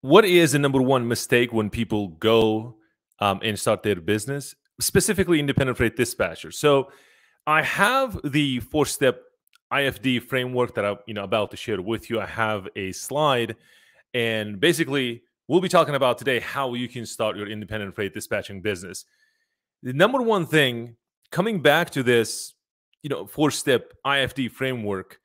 what is the number one mistake when people go um, and start their business, specifically independent freight dispatcher? So I have the four step IFD framework that I'm you know about to share with you. I have a slide, and basically we'll be talking about today how you can start your independent freight dispatching business. The number one thing coming back to this, you know, four step IFD framework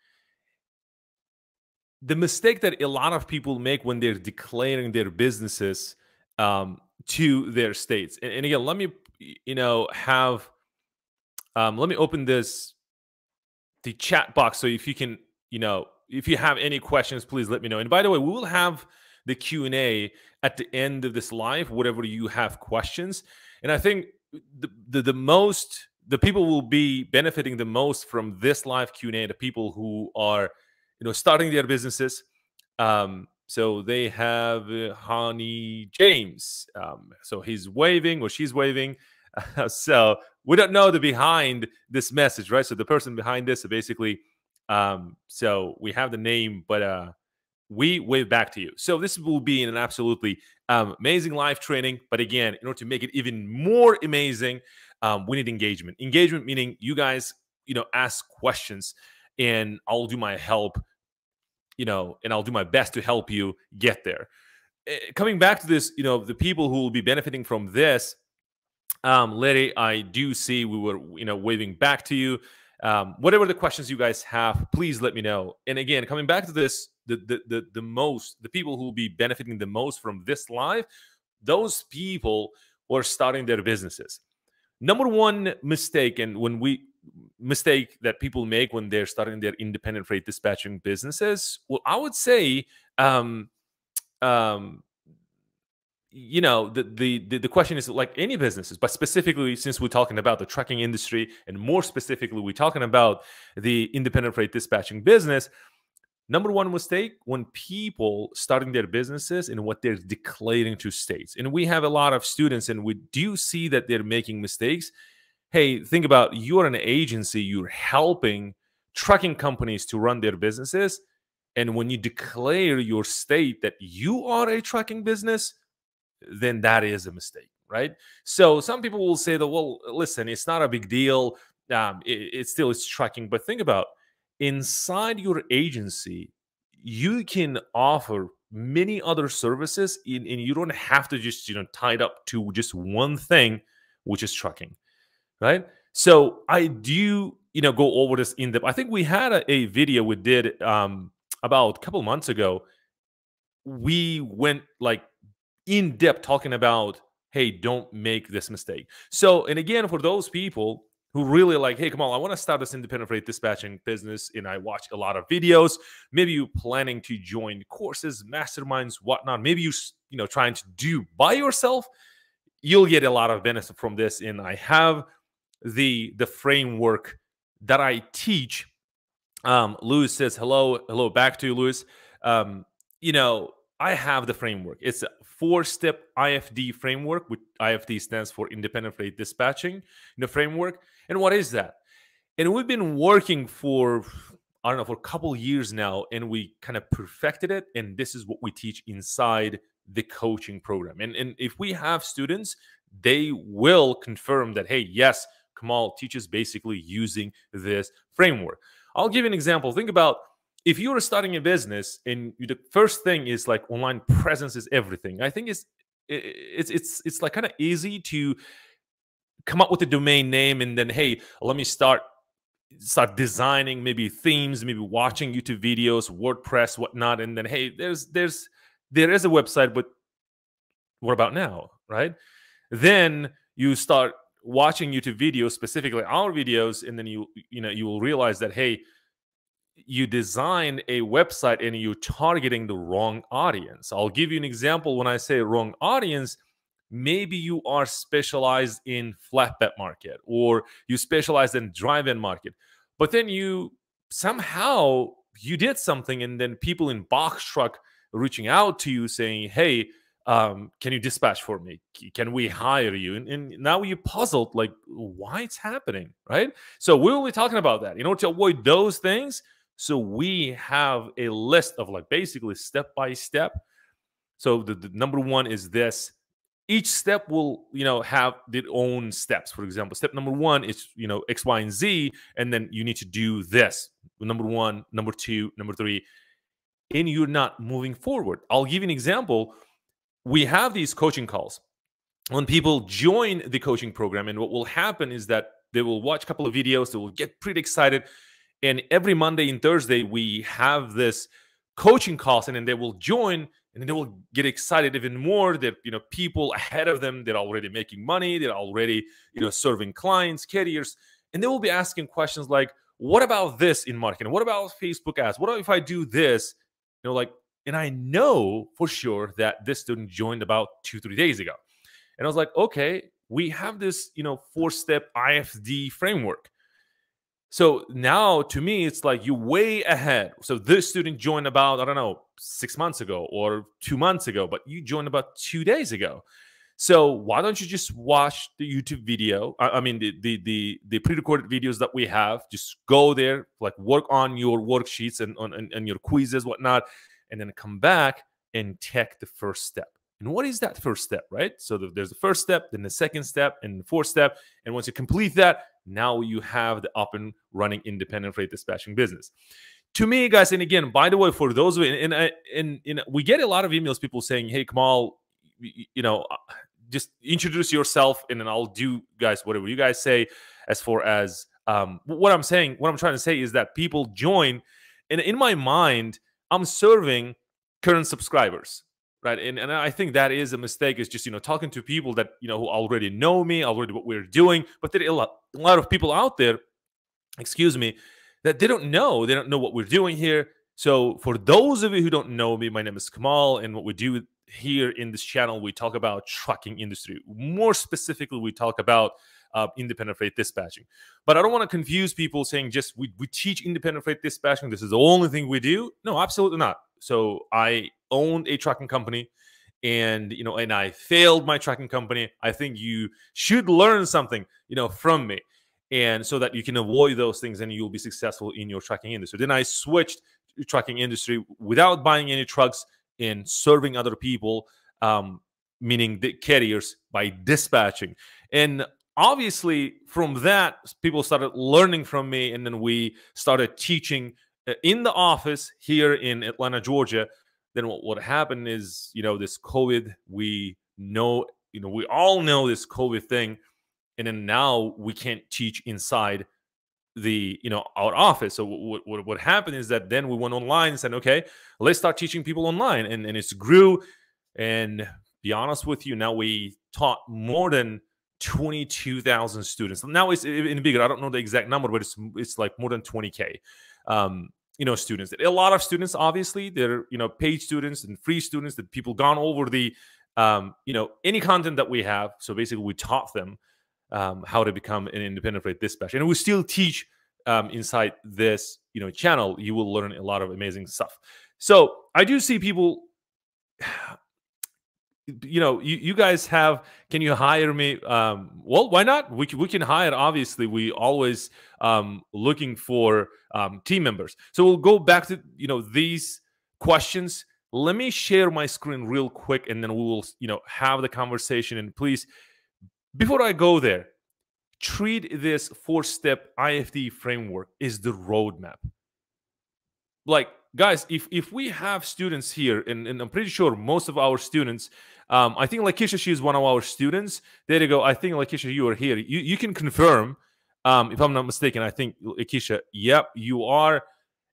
the mistake that a lot of people make when they're declaring their businesses um, to their states. And, and, again, let me, you know, have, um, let me open this, the chat box. So if you can, you know, if you have any questions, please let me know. And by the way, we will have the Q&A at the end of this live, whatever you have questions. And I think the, the, the most, the people will be benefiting the most from this live Q&A, the people who are – you know, starting their businesses. Um, so they have uh, Honey James. Um, so he's waving or she's waving. Uh, so we don't know the behind this message, right? So the person behind this, basically, um, so we have the name, but uh, we wave back to you. So this will be an absolutely um, amazing live training. But again, in order to make it even more amazing, um, we need engagement. Engagement meaning you guys, you know, ask questions, and I'll do my help you know, and I'll do my best to help you get there. Eh, coming back to this, you know, the people who will be benefiting from this, um, Larry, I do see we were, you know, waving back to you. Um, whatever the questions you guys have, please let me know. And again, coming back to this, the the the, the most, the people who will be benefiting the most from this live, those people who are starting their businesses. Number one mistake, and when we mistake that people make when they're starting their independent freight dispatching businesses? Well, I would say, um, um, you know, the, the the question is like any businesses, but specifically since we're talking about the trucking industry, and more specifically, we're talking about the independent freight dispatching business. Number one mistake when people starting their businesses and what they're declaring to states, and we have a lot of students, and we do see that they're making mistakes hey, think about you're an agency, you're helping trucking companies to run their businesses. And when you declare your state that you are a trucking business, then that is a mistake, right? So some people will say that, well, listen, it's not a big deal. Um, it, it still is trucking. But think about inside your agency, you can offer many other services and you don't have to just you know tie it up to just one thing which is trucking right? So I do, you know, go over this in depth. I think we had a, a video we did um, about a couple months ago. We went like in depth talking about, hey, don't make this mistake. So, and again, for those people who really like, hey, come on, I want to start this independent freight dispatching business, and I watch a lot of videos. Maybe you planning to join courses, masterminds, whatnot. Maybe you, you know, trying to do by yourself. You'll get a lot of benefit from this, and I have the the framework that I teach. Um, Lewis says hello, hello back to you, Lewis. Um, you know, I have the framework. It's a four-step IFD framework, which IFD stands for Independent Freight Dispatching. The framework, and what is that? And we've been working for I don't know for a couple years now, and we kind of perfected it. And this is what we teach inside the coaching program. And and if we have students, they will confirm that hey, yes, Kamal teaches basically using this framework. I'll give you an example. Think about if you are starting a business and the first thing is like online presence is everything. I think it's it's it's it's like kind of easy to come up with a domain name and then hey, let me start start designing maybe themes, maybe watching YouTube videos, WordPress, whatnot, and then hey, there's there's there is a website, but what about now, right? Then you start watching YouTube videos, specifically our videos, and then you you know you will realize that hey, you design a website and you're targeting the wrong audience. I'll give you an example. When I say wrong audience, maybe you are specialized in flatbed market or you specialize in dry van market, but then you somehow you did something, and then people in box truck reaching out to you saying, hey um, can you dispatch for me? Can we hire you? And, and, now you're puzzled, like, why it's happening, right? So we will be talking about that in order to avoid those things. So we have a list of like basically step by step So the, the number one is this. Each step will, you know, have their own steps. For example, step number one is, you know, X, Y, and Z, and then you need to do this. Number one, number two, number three, and you're not moving forward. I'll give you an example. We have these coaching calls when people join the coaching program, and what will happen is that they will watch a couple of videos, they will get pretty excited, and every Monday and Thursday we have this coaching calls, and then they will join, and they will get excited even more. That you know, people ahead of them, they're already making money, they're already you know serving clients, carriers, and they will be asking questions like, "What about this in marketing? What about Facebook ads? What if I do this?" You know, like, and I know for sure that this student joined about two, three days ago. And I was like, okay, we have this, you know, four step IFD framework. So now to me, it's like you way ahead. So this student joined about, I don't know, six months ago or two months ago, but you joined about two days ago. So why don't you just watch the YouTube video? I, I mean, the, the the the pre-recorded videos that we have. Just go there, like work on your worksheets and on and, and your quizzes, whatnot, and then come back and take the first step. And what is that first step, right? So there's the first step, then the second step, and the fourth step. And once you complete that, now you have the up and running independent freight dispatching business. To me, guys, and again, by the way, for those who and and, and, and we get a lot of emails, people saying, "Hey, Kamal, you know, uh, just introduce yourself, and then I'll do, guys, whatever you guys say." As far as um, what I'm saying, what I'm trying to say is that people join, and in my mind, I'm serving current subscribers right? And, and i think that is a mistake is just you know talking to people that you know who already know me already what we're doing but there are a lot, a lot of people out there excuse me that they don't know they don't know what we're doing here. So for those of you who don't know me my name is kamal and what we do here in this channel we talk about trucking industry. More specifically we talk about uh, independent freight dispatching. But i don't want to confuse people saying just we, we teach independent freight dispatching this is the only thing we do. No absolutely not. So i owned a trucking company and you know and i failed my trucking company. I think you should learn something you know from me and so that you can avoid those things and you'll be successful in your trucking industry. Then i switched to trucking industry without buying any trucks and serving other people um, meaning the carriers by dispatching. And obviously from that people started learning from me and then we started teaching uh, in the office here in atlanta georgia. Then what would happen is you know this covid we know you know we all know this covid thing and then now we can't teach inside the you know our office. So what what, what happened is that then we went online and said okay let's start teaching people online. And and it's grew. And be honest with you now we taught more than 22,000 students. Now it's in bigger i don't know the exact number but it's it's like more than 20k um you know students. A lot of students obviously they're you know paid students and free students that people gone over the um, you know any content that we have. So basically we taught them um, how to become an independent freight dispatcher. And we still teach um, inside this you know channel. You will learn a lot of amazing stuff. So i do see people you know you, you guys have can you hire me? Um well why not? We can, we can hire obviously we always um looking for um team members. So we'll go back to you know these questions. Let me share my screen real quick and then we will you know have the conversation. And please before i go there treat this four step ifd framework is the roadmap. Like guys if if we have students here and, and i'm pretty sure most of our students um, i think lakeisha she is one of our students. There you go. I think lakeisha you are here. You, you can confirm um, if i'm not mistaken i think lakeisha yep you are.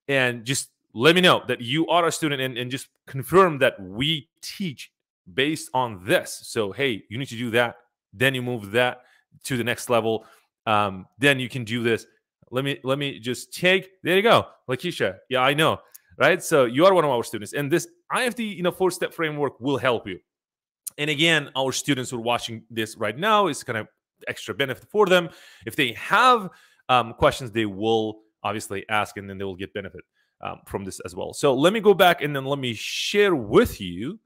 And just let me know that you are a student and, and just confirm that we teach based on this. So hey you need to do that. Then you move that to the next level. Um, then you can do this. Let me let me just take there you go lakeisha. Yeah i know right? So you are one of our students, and this IFD, you know, four-step framework will help you. And again, our students who are watching this right now is kind of extra benefit for them. If they have um, questions, they will obviously ask, and then they will get benefit um, from this as well. So let me go back and then let me share with you.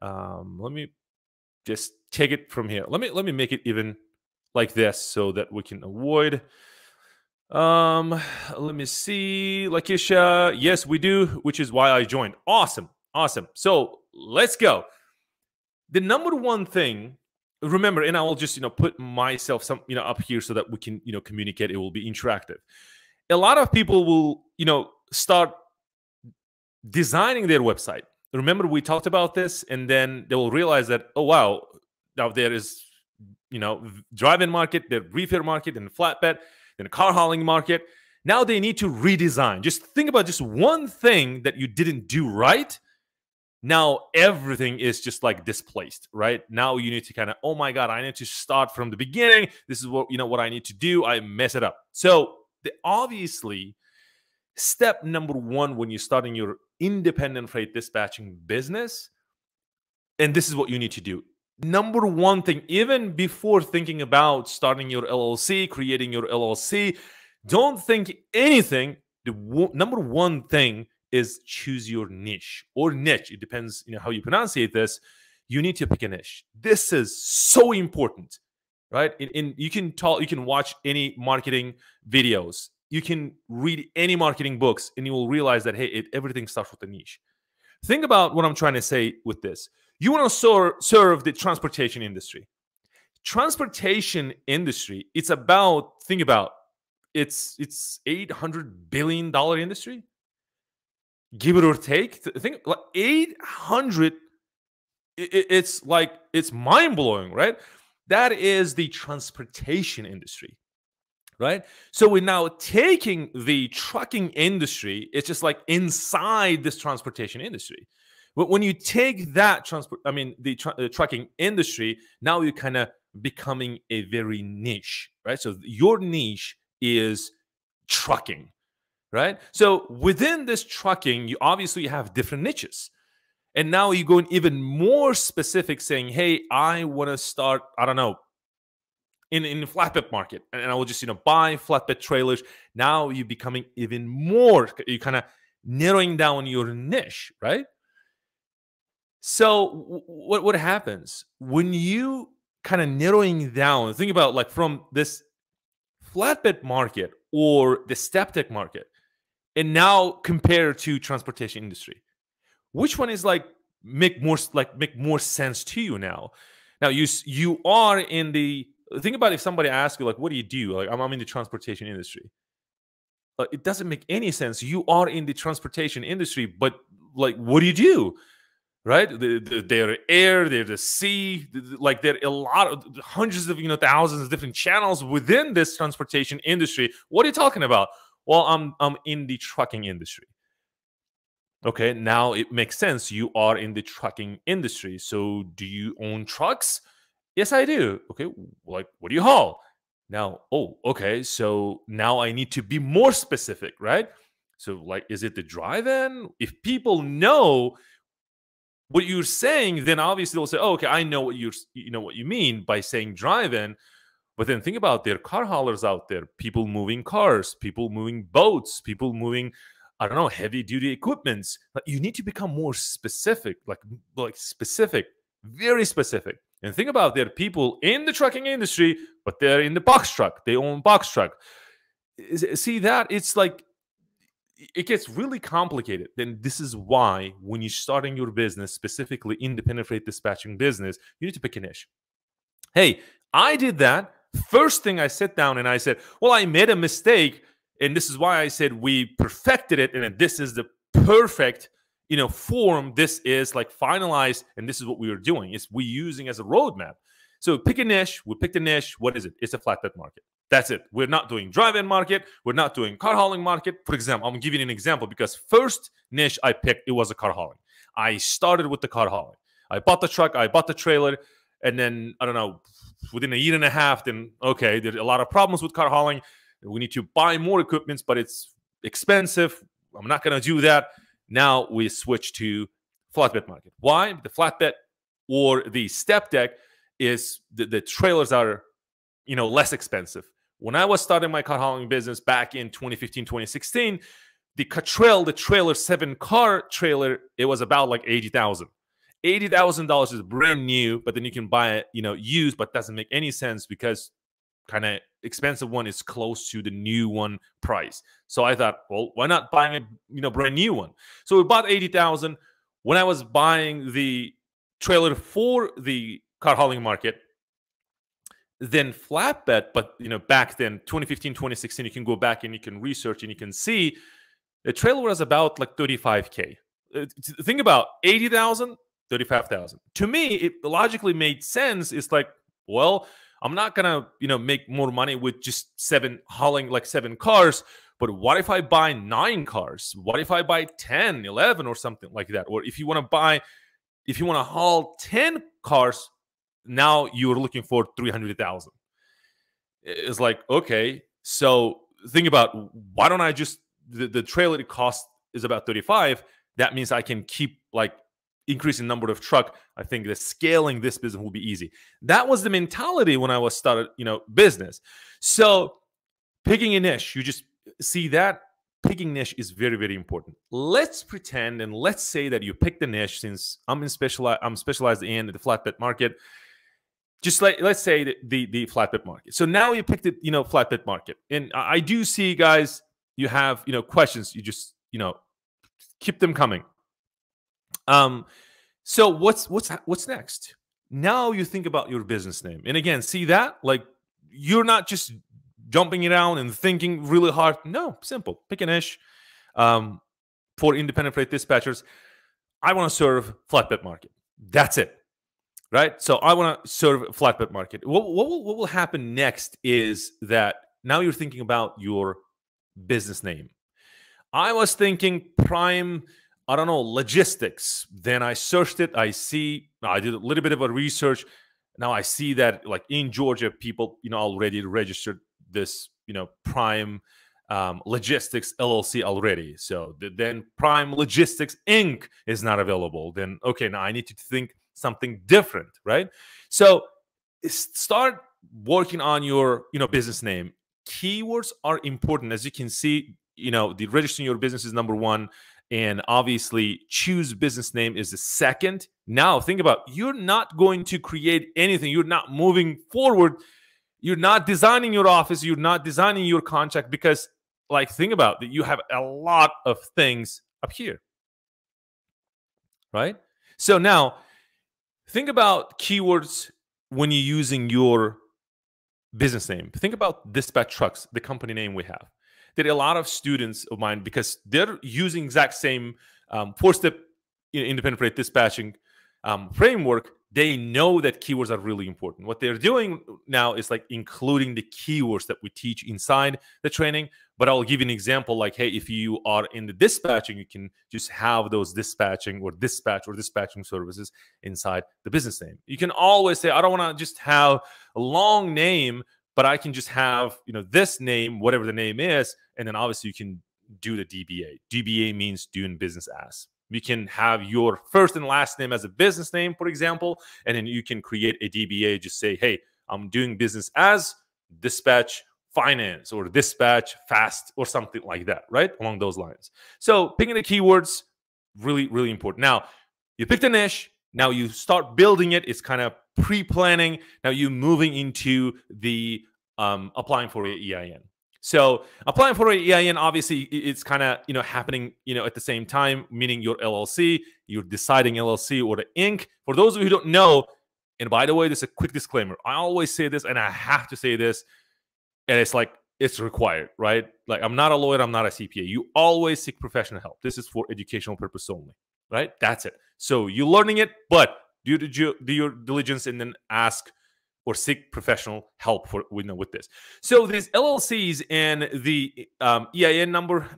Um, let me just take it from here. Let me let me make it even like this so that we can avoid um, let me see. Lakisha, yes, we do, which is why I joined. Awesome. Awesome. So let's go. The number one thing, remember, and I will just you know put myself some you know up here so that we can you know communicate. It will be interactive. A lot of people will you know start designing their website. Remember, we talked about this, and then they will realize that oh wow, now there is you know dry van market, the reefer market, and flatbed, and car hauling market. Now they need to redesign. Just think about just one thing that you didn't do right. Now everything is just like displaced, right? Now you need to kind of, oh my God, I need to start from the beginning. This is what you know what I need to do. I mess it up. So the, obviously, step number one when you're starting your independent freight dispatching business, and this is what you need to do. Number one thing, even before thinking about starting your LLC, creating your LLC, don't think anything. The number one thing is choose your niche or niche. It depends, you know, how you pronunciate this. You need to pick a niche. This is so important, right? In, in you can talk, you can watch any marketing videos, you can read any marketing books, and you will realize that hey, it, everything starts with a niche. Think about what I'm trying to say with this. You want to ser- serve the transportation industry. Transportation industry, it's about think about it's it's 800 billion dollar industry give it or take I think like 800 it's like it's mind-blowing right? That is the transportation industry right? So we're now taking the trucking industry it's just like inside this transportation industry. But when you take that transport i mean the, tr- the trucking industry now you're kind of becoming a very niche right? So your niche is trucking, right? So within this trucking, you obviously have different niches. And now you go in even more specific, saying, hey, I want to start, I don't know, in, in the flatbed market. And I will just, you know, buy flatbed trailers. Now you're becoming even more, you kind of narrowing down your niche, right? So what what happens when you kind of narrowing down? Think about like from this flatbed market or the step market and now compare to transportation industry which one is like make more like make more sense to you now now you you are in the think about if somebody asks you like what do you do like i'm, I'm in the transportation industry uh, it doesn't make any sense you are in the transportation industry but like what do you do right? The, the, they're air, they're the sea, like there are a lot of hundreds of you know thousands of different channels within this transportation industry. What are you talking about? Well, I'm I'm in the trucking industry. Okay, now it makes sense. You are in the trucking industry. So, do you own trucks? Yes, I do. Okay, like what do you haul? Now, oh, okay. So now I need to be more specific, right? So, like, is it the dry van? If people know what you're saying, then obviously they'll say, "Oh, okay, I know what you're you know what you mean by saying dry van." But then think about there car haulers out there, people moving cars, people moving boats, people moving, I don't know, heavy duty equipments. Like you need to become more specific, like like specific, very specific. And think about there people in the trucking industry, but they're in the box truck. They own box truck. See that? It's like it gets really complicated. Then this is why when you're starting your business, specifically independent freight dispatching business, you need to pick a niche. Hey, I did that. First thing I sat down and I said, well, I made a mistake. And this is why I said we perfected it. And this is the perfect, you know, form. This is like finalized. And this is what we are doing. It's we using as a roadmap. So pick a niche. We picked a niche. What is it? It's a flatbed market. That's it. We're not doing dry van market. We're not doing car hauling market. For example, I'm giving an example because first niche I picked it was a car hauling. I started with the car hauling. I bought the truck. I bought the trailer, and then I don't know. Within a year and a half, then okay, there's a lot of problems with car hauling. We need to buy more equipment, but it's expensive. I'm not going to do that. Now we switch to flatbed market. Why? The flatbed or the step deck is the, the trailers are you know less expensive when i was starting my car hauling business back in 2015 2016 the Cottrell, the trailer seven car trailer, it was about like eighty thousand. Eighty thousand dollars is brand new, but then you can buy it, you know, used, but doesn't make any sense because kind of expensive one is close to the new one price. So I thought, well, why not buy a you know brand new one? So we bought eighty thousand. when I was buying the trailer for the car hauling market, then flatbed, but you know, back then, 2015, 2016, you can go back and you can research and you can see the trailer was about like 35k. Uh, think about 80,000, 35,000. To me, it logically made sense. It's like, well, I'm not gonna, you know, make more money with just seven hauling like seven cars. But what if I buy nine cars? What if I buy 10, 11 or something like that? Or if you want to buy, if you want to haul 10 cars, now you're looking for 300,000. It's like, okay, so think about why don't I just, the, the trailer cost is about 35. That means I can keep like increasing number of truck. I think that scaling this business will be easy. That was the mentality when I was started, you know, business. So picking a niche, you just see that picking niche is very very important let's pretend and let's say that you picked the niche since i'm in special i'm specialized in the flatbed market just like let's say the, the, the flatbed market. So now you picked it, you know, flatbed market, and I do see guys, you have you know questions. You just you know keep them coming. Um, so what's what's what's next? Now you think about your business name, and again, see that like you're not just jumping around and thinking really hard. No, simple. Pick an ish Um, for independent freight dispatchers, I want to serve flatbed market. That's it right? So I want to serve flatbed market. What, what, will, what will happen next is that now you're thinking about your business name. I was thinking prime, I don't know, logistics. Then I searched it. I see, I did a little bit of a research. Now I see that like in Georgia, people, you know, already registered this, you know, prime um, logistics LLC already. So then Prime Logistics Inc. is not available. Then, okay, now I need to think something different, right? So start working on your, you know, business name. Keywords are important. As you can see, you know, the registering your business is number one. And obviously, choose business name is the second. Now, think about you're not going to create anything. You're not moving forward. You're not designing your office. You're not designing your contract because, like, think about that. You have a lot of things up here, right? So now Think about keywords when you're using your business name. Think about Dispatch Trucks, the company name we have. Are a lot of students of mine because they're using exact same um, four-step independent freight dispatching um, framework they know that keywords are really important. What they're doing now is like including the keywords that we teach inside the training. But I'll give you an example like, hey, if you are in the dispatching, you can just have those dispatching or dispatch or dispatching services inside the business name. You can always say, I don't want to just have a long name, but I can just have, you know, this name, whatever the name is. And then obviously you can do the DBA. DBA means doing business as. You can have your first and last name as a business name, for example, and then you can create a DBA. Just say, hey, I'm doing business as dispatch finance or dispatch fast or something like that, right? Along those lines. So picking the keywords, really, really important. Now, you pick the niche. Now you start building it. It's kind of pre-planning. Now you're moving into the um, applying for your EIN. So applying for an EIN, obviously, it's kind of you know happening you know at the same time, meaning your LLC, you're deciding LLC or the Inc. For those of you who don't know, and by the way, this is a quick disclaimer. I always say this, and I have to say this, and it's like it's required, right? Like I'm not a lawyer, I'm not a CPA. You always seek professional help. This is for educational purpose only, right? That's it. So you're learning it, but do, do your diligence and then ask or seek professional help for with, with this. So these LLCs and the um, EIN number,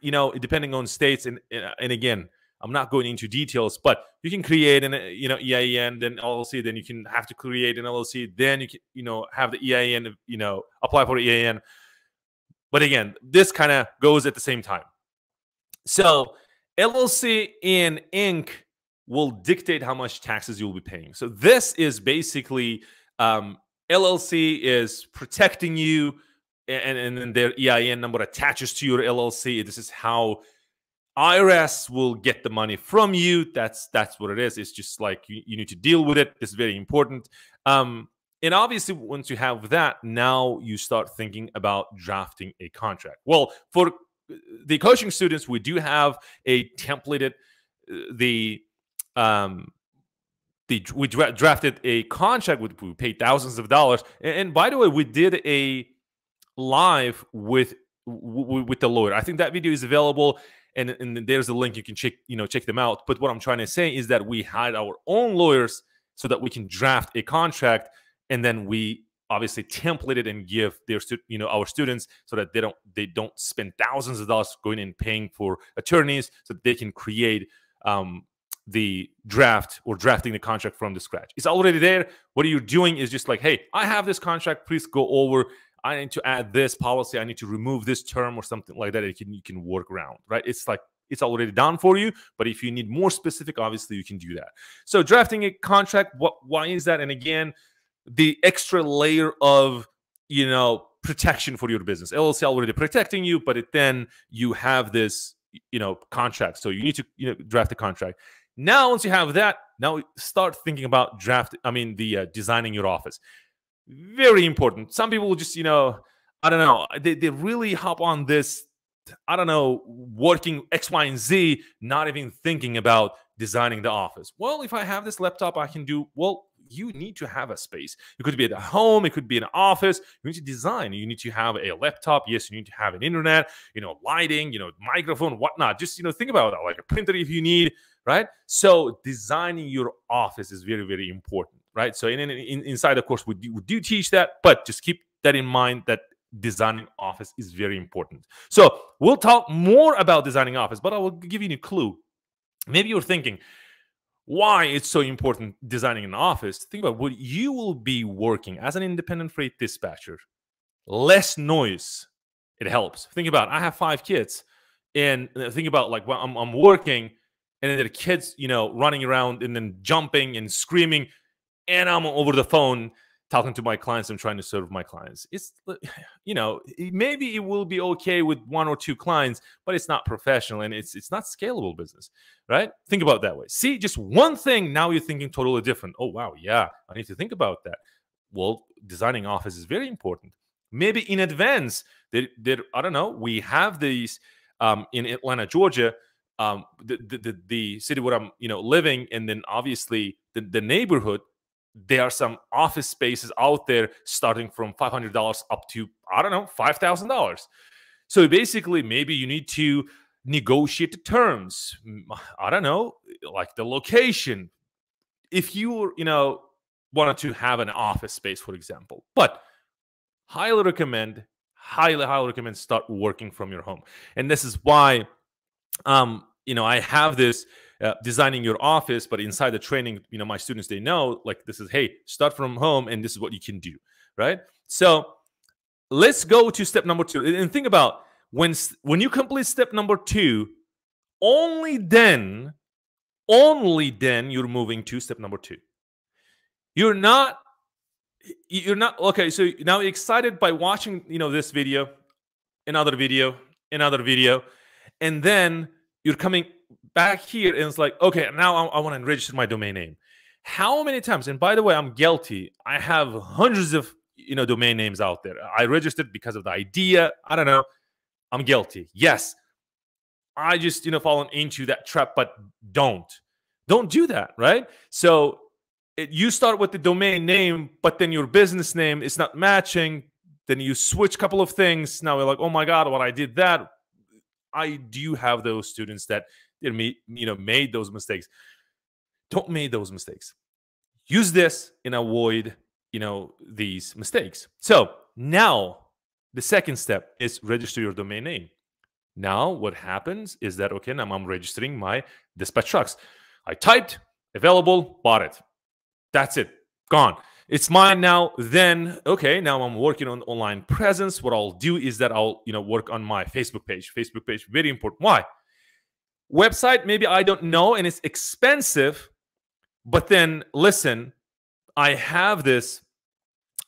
you know, depending on states and and again, I'm not going into details, but you can create an you know EIN, then LLC, then you can have to create an LLC, then you can you know have the EIN, you know, apply for the EIN. But again, this kind of goes at the same time. So LLC and Inc will dictate how much taxes you'll be paying. So this is basically um, LLC is protecting you, and, and then their EIN number attaches to your LLC. This is how IRS will get the money from you. That's that's what it is. It's just like you, you need to deal with it. This is very important. Um, and obviously, once you have that, now you start thinking about drafting a contract. Well, for the coaching students, we do have a templated the um the we dra- drafted a contract with we paid thousands of dollars. And, and by the way we did a live with with the lawyer. I think that video is available and, and there's a link you can check you know check them out. But what i'm trying to say is that we hired our own lawyers so that we can draft a contract and then we obviously template it and give their you know our students so that they don't they don't spend thousands of dollars going and paying for attorneys so that they can create um, the draft or drafting the contract from the scratch. It's already there. What you're doing is just like, hey, I have this contract. Please go over. I need to add this policy. I need to remove this term or something like that. You can you can work around, right? It's like it's already done for you. But if you need more specific, obviously you can do that. So drafting a contract, what why is that? And again, the extra layer of you know protection for your business. LLC already protecting you, but it, then you have this you know contract. So you need to you know draft a contract. Now, once you have that, now start thinking about draft. I mean, the uh, designing your office. Very important. Some people will just, you know, I don't know, they, they really hop on this, I don't know, working X, Y, and Z, not even thinking about designing the office. Well, if I have this laptop, I can do, well, you need to have a space. It could be at home, it could be an office. You need to design. You need to have a laptop. Yes, you need to have an internet, you know, lighting, you know, microphone, whatnot. Just, you know, think about that, like a printer if you need right? So designing your office is very, very important, right? So in, in, in inside, of course, we do, we do teach that, but just keep that in mind that designing office is very important. So we'll talk more about designing office, but I will give you a clue. Maybe you're thinking why it's so important designing an office. Think about what you will be working as an independent freight dispatcher. Less noise, it helps. Think about I have five kids, and uh, think about like when I'm, I'm working and then the kids, you know, running around and then jumping and screaming, and I'm over the phone talking to my clients. I'm trying to serve my clients. It's, you know, maybe it will be okay with one or two clients, but it's not professional and it's it's not scalable business, right? Think about that way. See, just one thing. Now you're thinking totally different. Oh wow, yeah, I need to think about that. Well, designing office is very important. Maybe in advance, that I don't know. We have these um, in Atlanta, Georgia um, the, the, the city where I'm you know living, and then obviously the, the neighborhood. There are some office spaces out there starting from five hundred dollars up to I don't know five thousand dollars. So basically, maybe you need to negotiate the terms. I don't know, like the location. If you you know wanted to have an office space, for example, but highly recommend, highly highly recommend start working from your home, and this is why um, you know, I have this uh, designing your office, but inside the training, you know, my students they know like this is hey, start from home, and this is what you can do, right? So let's go to step number two, and think about when when you complete step number two, only then, only then you're moving to step number two. You're not you're not okay so now excited by watching you know this video another video another video and then you're coming back here and it's like, okay, now I, I want to register my domain name. How many times? And by the way, I'm guilty. I have hundreds of you know domain names out there. I registered because of the idea. I don't know. I'm guilty. Yes. I just, you know, fallen into that trap, but don't. Don't do that, right? So it, you start with the domain name, but then your business name is not matching. Then you switch a couple of things. Now you're like, oh my God, what I did that. I do have those students that you know made those mistakes. Don't make those mistakes. Use this and avoid you know these mistakes. So now the second step is register your domain name. Now what happens is that okay, now I'm registering my dispatch trucks. I typed available, bought it. That's it. Gone it's mine now then okay now i'm working on online presence what i'll do is that i'll you know work on my facebook page facebook page very important why website maybe i don't know and it's expensive but then listen i have this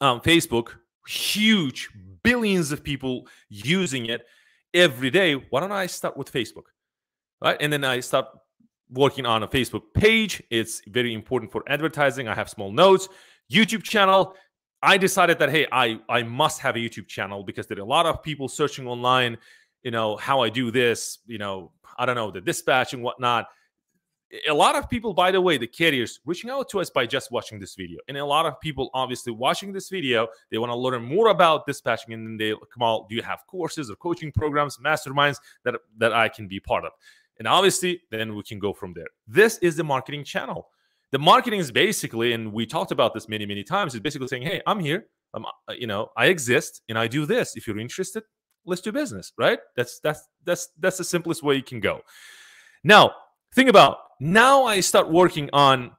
um, facebook huge billions of people using it every day why don't i start with facebook right and then i start working on a facebook page it's very important for advertising i have small notes YouTube channel. I decided that hey, I I must have a YouTube channel because there are a lot of people searching online. You know how I do this. You know I don't know the dispatch and whatnot. a lot of people, by the way, the carriers reaching out to us by just watching this video. And a lot of people, obviously, watching this video, they want to learn more about dispatching. And then they come out, do you have courses or coaching programs, masterminds that, that I can be part of? And obviously, then we can go from there. This is the marketing channel. The marketing is basically, and we talked about this many, many times, is basically saying, hey, I'm here. I'm, uh, you know, I exist and I do this. If you're interested, let's do business, right? That's that's that's that's the simplest way you can go. Now, think about now I start working on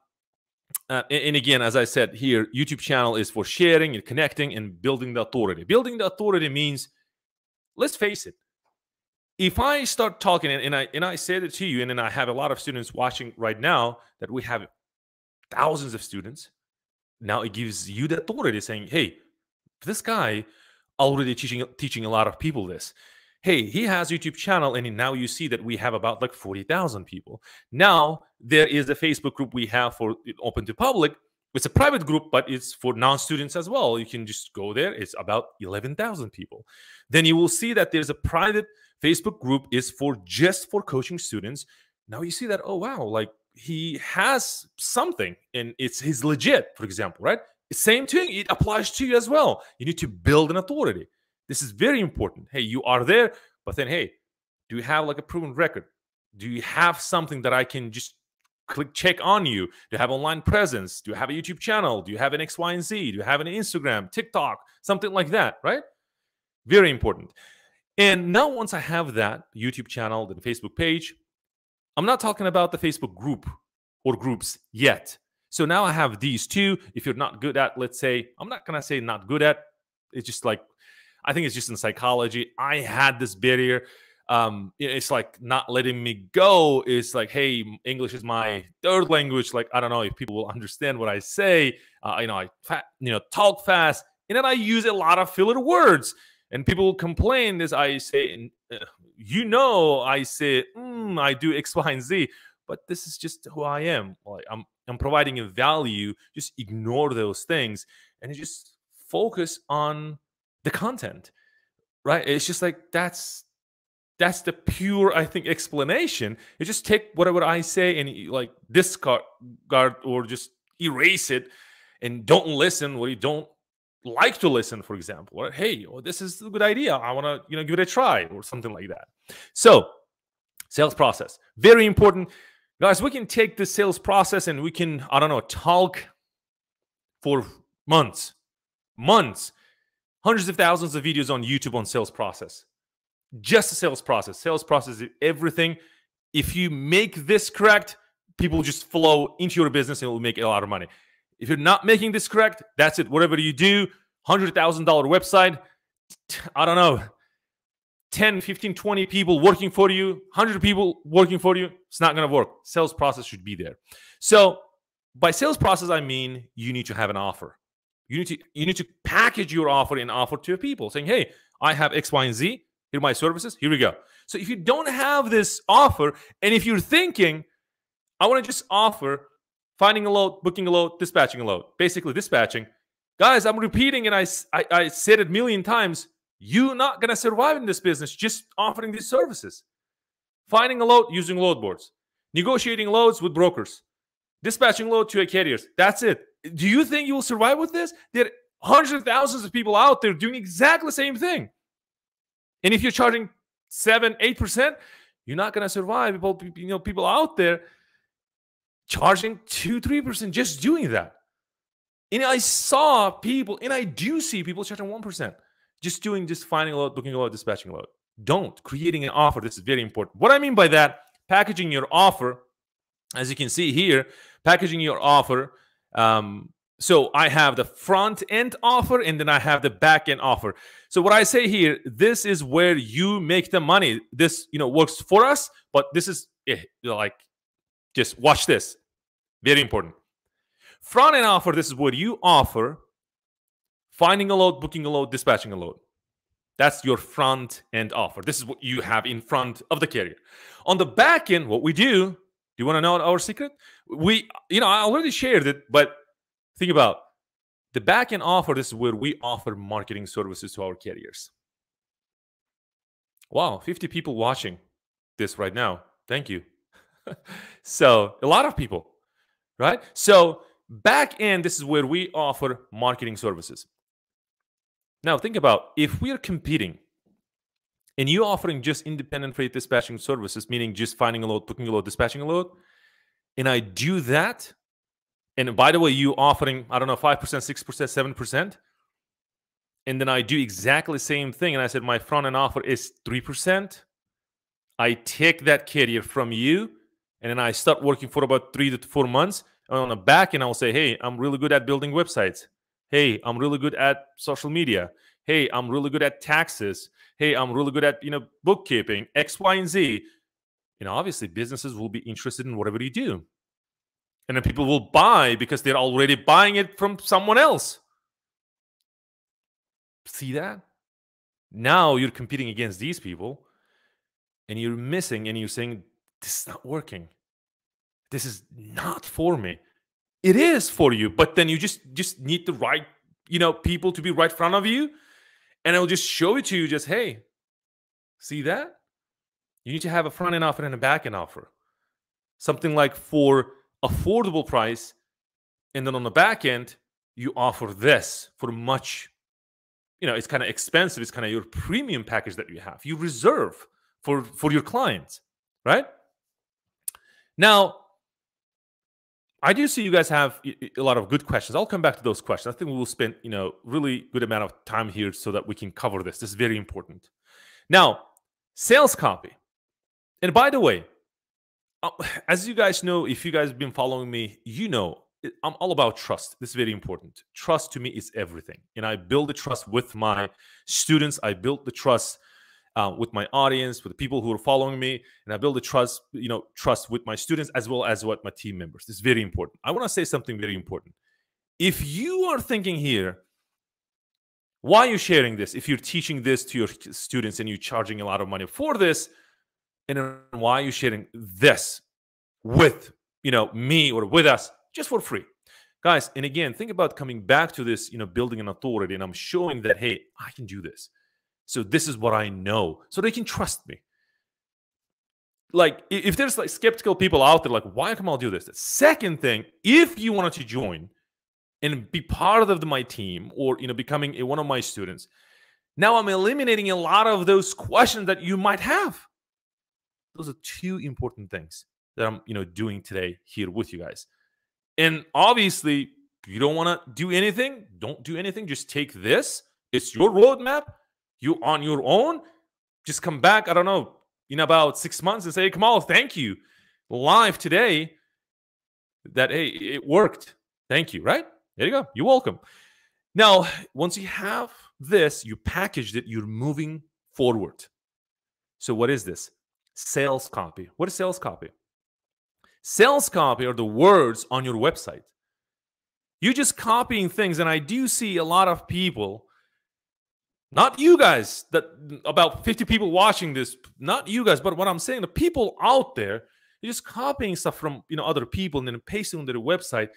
uh, and again, as I said here, YouTube channel is for sharing and connecting and building the authority. Building the authority means, let's face it, if I start talking and, I and I said it to you, and then I have a lot of students watching right now that we have thousands of students. Now it gives you the authority saying, "Hey, this guy already teaching teaching a lot of people this." Hey, he has YouTube channel, and now you see that we have about like forty thousand people. Now there is a Facebook group we have for uh, open to public. It's a private group, but it's for non-students as well. You can just go there. It's about eleven thousand people. Then you will see that there's a private Facebook group is for just for coaching students. Now you see that, oh wow, like he has something and it's he's legit, for example, right? Same thing, it applies to you as well. You need to build an authority. This is very important. Hey, you are there, but then hey, do you have like a proven record? Do you have something that I can just click check on you? Do you have online presence? Do you have a YouTube channel? Do you have an X, Y, and Z? Do you have an Instagram, TikTok, something like that, right? Very important. And now, once I have that YouTube channel, the Facebook page, I'm not talking about the Facebook group or groups yet. So now I have these two. If you're not good at, let's say, I'm not going to say not good at, it's just like, I think it's just in psychology. I had this barrier. Um, it's like not letting me go. It's like, hey, English is my third language. Like, I don't know if people will understand what I say. Uh, you know, I, you know, talk fast, and then I use a lot of filler words and people complain this i say uh, you know i say mm, i do x y and z but this is just who i am like i'm i'm providing a value just ignore those things and just focus on the content right it's just like that's that's the pure i think explanation you just take whatever i say and like discard or just erase it and don't listen or you don't like to listen, for example, or hey, well, this is a good idea. I want to, you know, give it a try or something like that. So, sales process, very important. Guys, we can take the sales process and we can, I don't know, talk for months, months, hundreds of thousands of videos on YouTube on sales process. Just the sales process. Sales process is everything. If you make this correct, people just flow into your business and will make a lot of money. If you're not making this correct, that's it. Whatever you do, $100,000 website, I don't know, 10, 15, 20 people working for you, 100 people working for you, it's not going to work. Sales process should be there. So, by sales process, I mean you need to have an offer. You need to you need to package your offer and offer to people, saying, "Hey, I have X, Y, and Z. Here are my services. Here we go." So if you don't have this offer, and if you're thinking, "I want to just offer finding a load, booking a load, dispatching a load. Basically, dispatching. Guys, I'm repeating and I, I, I said it a million times. You're not going to survive in this business just offering these services. Finding a load using load boards, negotiating loads with brokers, dispatching load to a carriers. That's it. Do you think you will survive with this? There are hundreds of thousands of people out there doing exactly the same thing. And if you're charging seven, eight percent, you're not going to survive. People, you know, people out there charging two, three percent just doing that. And I saw people, and I do see people charging one percent, just doing just finding a load, booking a load, dispatching a load. Don't creating an offer. This is very important. What I mean by that, packaging your offer, as you can see here, packaging your offer. Um, so I have the front end offer and then I have the back end offer. So what I say here, this is where you make the money. This you know works for us, but this is eh, like just watch this. Very important. Front end offer, this is what you offer finding a load, booking a load, dispatching a load. That's your front end offer. This is what you have in front of the carrier. On the back end, what we do, do you want to know our secret? We, you know, I already shared it, but think about the back end offer. This is where we offer marketing services to our carriers. Wow, 50 people watching this right now. Thank you. so a lot of people, right? So back end, this is where we offer marketing services. Now think about if we are competing and you offering just independent freight dispatching services, meaning just finding a load, booking a load, dispatching a load, and I do that, and by the way, you offering, I don't know, 5%, 6%, 7%, and then I do exactly the same thing, and I said my front end offer is 3%, I take that carrier from you, and then I start working for about three to four months. And on the back end, I'll say, hey, I'm really good at building websites. Hey, I'm really good at social media. Hey, I'm really good at taxes. Hey, I'm really good at you know bookkeeping, X, Y, and Z. You know, obviously, businesses will be interested in whatever you do, and then people will buy because they're already buying it from someone else. See that? Now you're competing against these people and you're missing and you're saying, This is not working. This is not for me. It is for you, but then you just just need the right, you know, people to be right front of you, and it'll just show it to you. Just hey, see that? You need to have a front end offer and a back end offer, something like for affordable price, and then on the back end you offer this for much, you know, it's kind of expensive. It's kind of your premium package that you have. You reserve for for your clients, right? Now, I do see you guys have a lot of good questions. I'll come back to those questions. I think we will spend, you know, really good amount of time here so that we can cover this. This is very important. Now, sales copy. And by the way, uh, as you guys know, if you guys have been following me, you know I'm all about trust. This is very important. Trust to me is everything. And I build the trust with my students. I build the trust uh, with my audience, with the people who are following me, and I build a trust, you know, trust with my students as well as what my team members. This is very important. I want to say something very important. If you are thinking here, why are you sharing this? If you're teaching this to your students and you're charging a lot of money for this, and why are you sharing this with you know me or with us just for free? Guys, and again, think about coming back to this, you know, building an authority, and I'm showing that hey, I can do this. So this is what I know. So they can trust me. Like if there's like skeptical people out there, like, why come I'll do this? The second thing, if you wanted to join and be part of my team or you know becoming a, one of my students, now I'm eliminating a lot of those questions that you might have. Those are two important things that I'm you know doing today here with you guys. And obviously, you don't want to do anything, don't do anything. Just take this. It's your roadmap you on your own, just come back, I don't know, in about six months and say, Kamal, thank you. Live today that, hey, it worked. Thank you, right? There you go. You're welcome. Now, once you have this, you packaged it, you're moving forward. So, what is this? Sales copy. What is sales copy? Sales copy are the words on your website. You're just copying things. And I do see a lot of people not you guys that about 50 people watching this not you guys but what i'm saying the people out there you're just copying stuff from you know other people and then pasting on their website.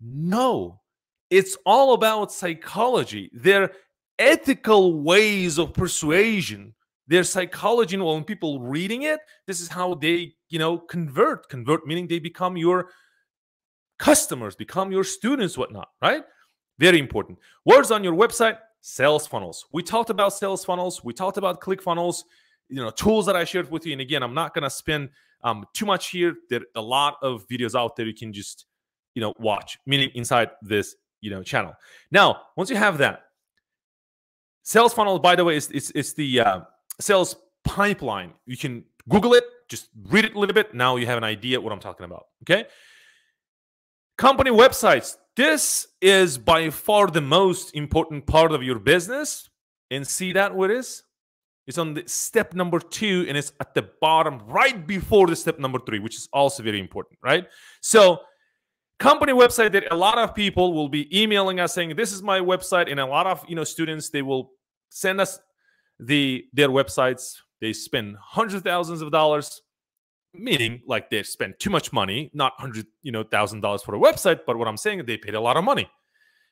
No it's all about psychology. Their ethical ways of persuasion. Their psychology And when people reading it this is how they you know convert. Convert meaning they become your customers become your students whatnot right? Very important. Words on your website sales funnels. We talked about sales funnels. We talked about ClickFunnels, you know, tools that I shared with you. And again, I'm not going to spend um, too much here. There are a lot of videos out there you can just, you know, watch, meaning inside this, you know, channel. Now, once you have that, sales funnel, by the way, is it's, it's the uh, sales pipeline. You can Google it, just read it a little bit. Now you have an idea what I'm talking about. Okay. Company websites. This is by far the most important part of your business. And see that what it is? It's on the step number two, and it's at the bottom right before the step number three, which is also very important, right? So, company website that a lot of people will be emailing us saying, This is my website, and a lot of you know students they will send us the their websites. They spend hundreds of thousands of dollars meaning like they spent too much money, not hundred, you know, thousand dollars for a website, but what I'm saying they paid a lot of money.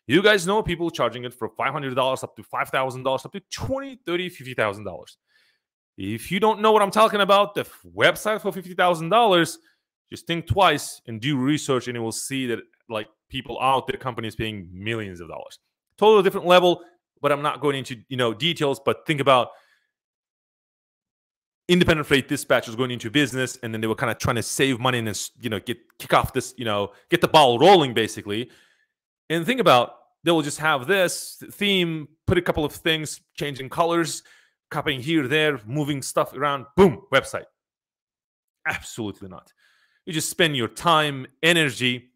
You guys know people charging it for five hundred dollars up to five thousand dollars up to twenty, thirty, fifty thousand dollars. If you don't know what I'm talking about, the website for fifty thousand dollars, Just think twice and do research, and you will see that like people out there, companies paying millions of dollars. Totally different level, but I'm not going into you know details. But think about independent freight dispatchers going into business, and then they were kind of trying to save money and you know get kick off this you know get the ball rolling basically. And think about they will just have this theme, put a couple of things, changing colors, copying here, there, moving stuff around, boom, website. Absolutely not. You just spend your time, energy,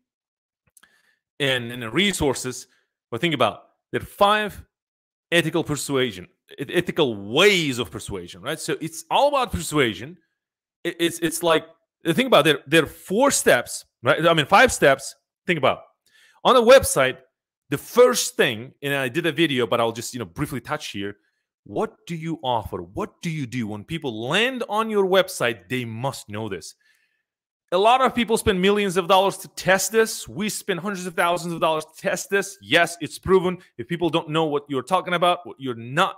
and, and resources. But think about there are five ethical persuasion, ethical ways of persuasion, right? So it's all about persuasion. It's it's like think about there there are four steps, right? I mean five steps. Think about on a website. The first thing, and I did a video, but I'll just you know briefly touch here. What do you offer? What do you do when people land on your website? They must know this. A lot of people spend millions of dollars to test this. We spend hundreds of thousands of dollars to test this. Yes, it's proven. If people don't know what you're talking about, what you're not,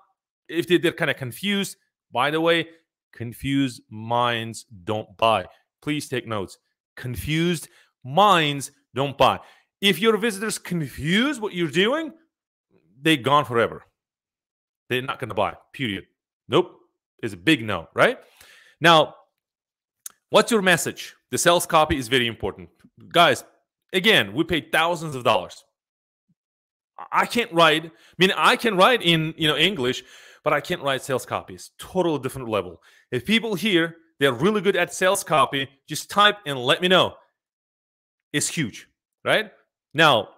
if they're kind of confused, by the way, confused minds don't buy. Please take notes. Confused minds don't buy. If your visitors confuse what you're doing, they gone forever. They're not going to buy. Period. Nope. It's a big no, right? Now, what's your message? The sales copy is very important. Guys, again, we pay thousands of dollars. I can't write, I mean, I can write in you know English, but I can't write sales copies. Total different level. If people here, they're really good at sales copy, just type and let me know. It's huge, right? Now,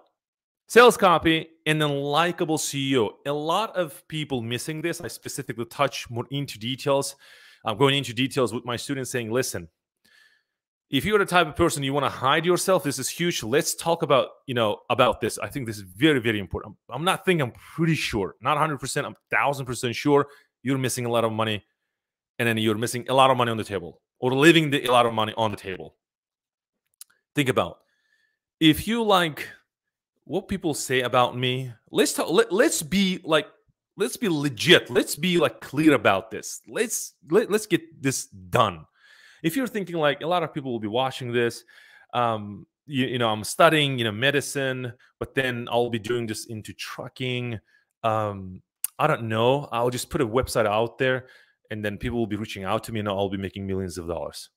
sales copy and then likable CEO. A lot of people missing this. I specifically touch more into details. I'm going into details with my students saying, listen, if you're the type of person you want to hide yourself this is huge. Let's talk about you know about this. I think this is very very important. I'm, I'm not thinking i'm pretty sure not 100% i'm 1000% sure you're missing a lot of money and then you're missing a lot of money on the table or leaving the, a lot of money on the table. Think about if you like what people say about me let's talk let, let's be like let's be legit let's be like clear about this. Let's let, let's get this done if you're thinking like a lot of people will be watching this, um, you, you know, I'm studying, you know, medicine, but then I'll be doing this into trucking. Um, I don't know. I'll just put a website out there and then people will be reaching out to me and I'll be making millions of dollars.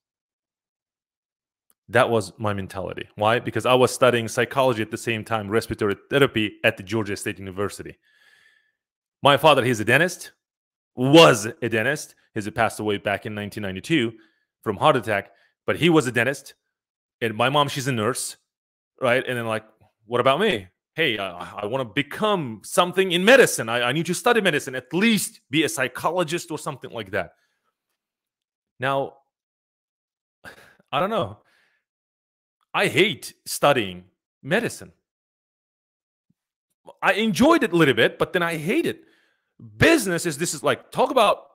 That was my mentality. Why? Because I was studying psychology at the same time, respiratory therapy at the Georgia State University. My father, he's a dentist, was a dentist. He's passed away back in 1992 from heart attack, but he was a dentist, and my mom she's a nurse, right? And then like, what about me? Hey, I, I want to become something in medicine. I, I need to study medicine, at least be a psychologist or something like that. Now, I don't know. I hate studying medicine. I enjoyed it a little bit, but then I hate it. Business is this is like talk about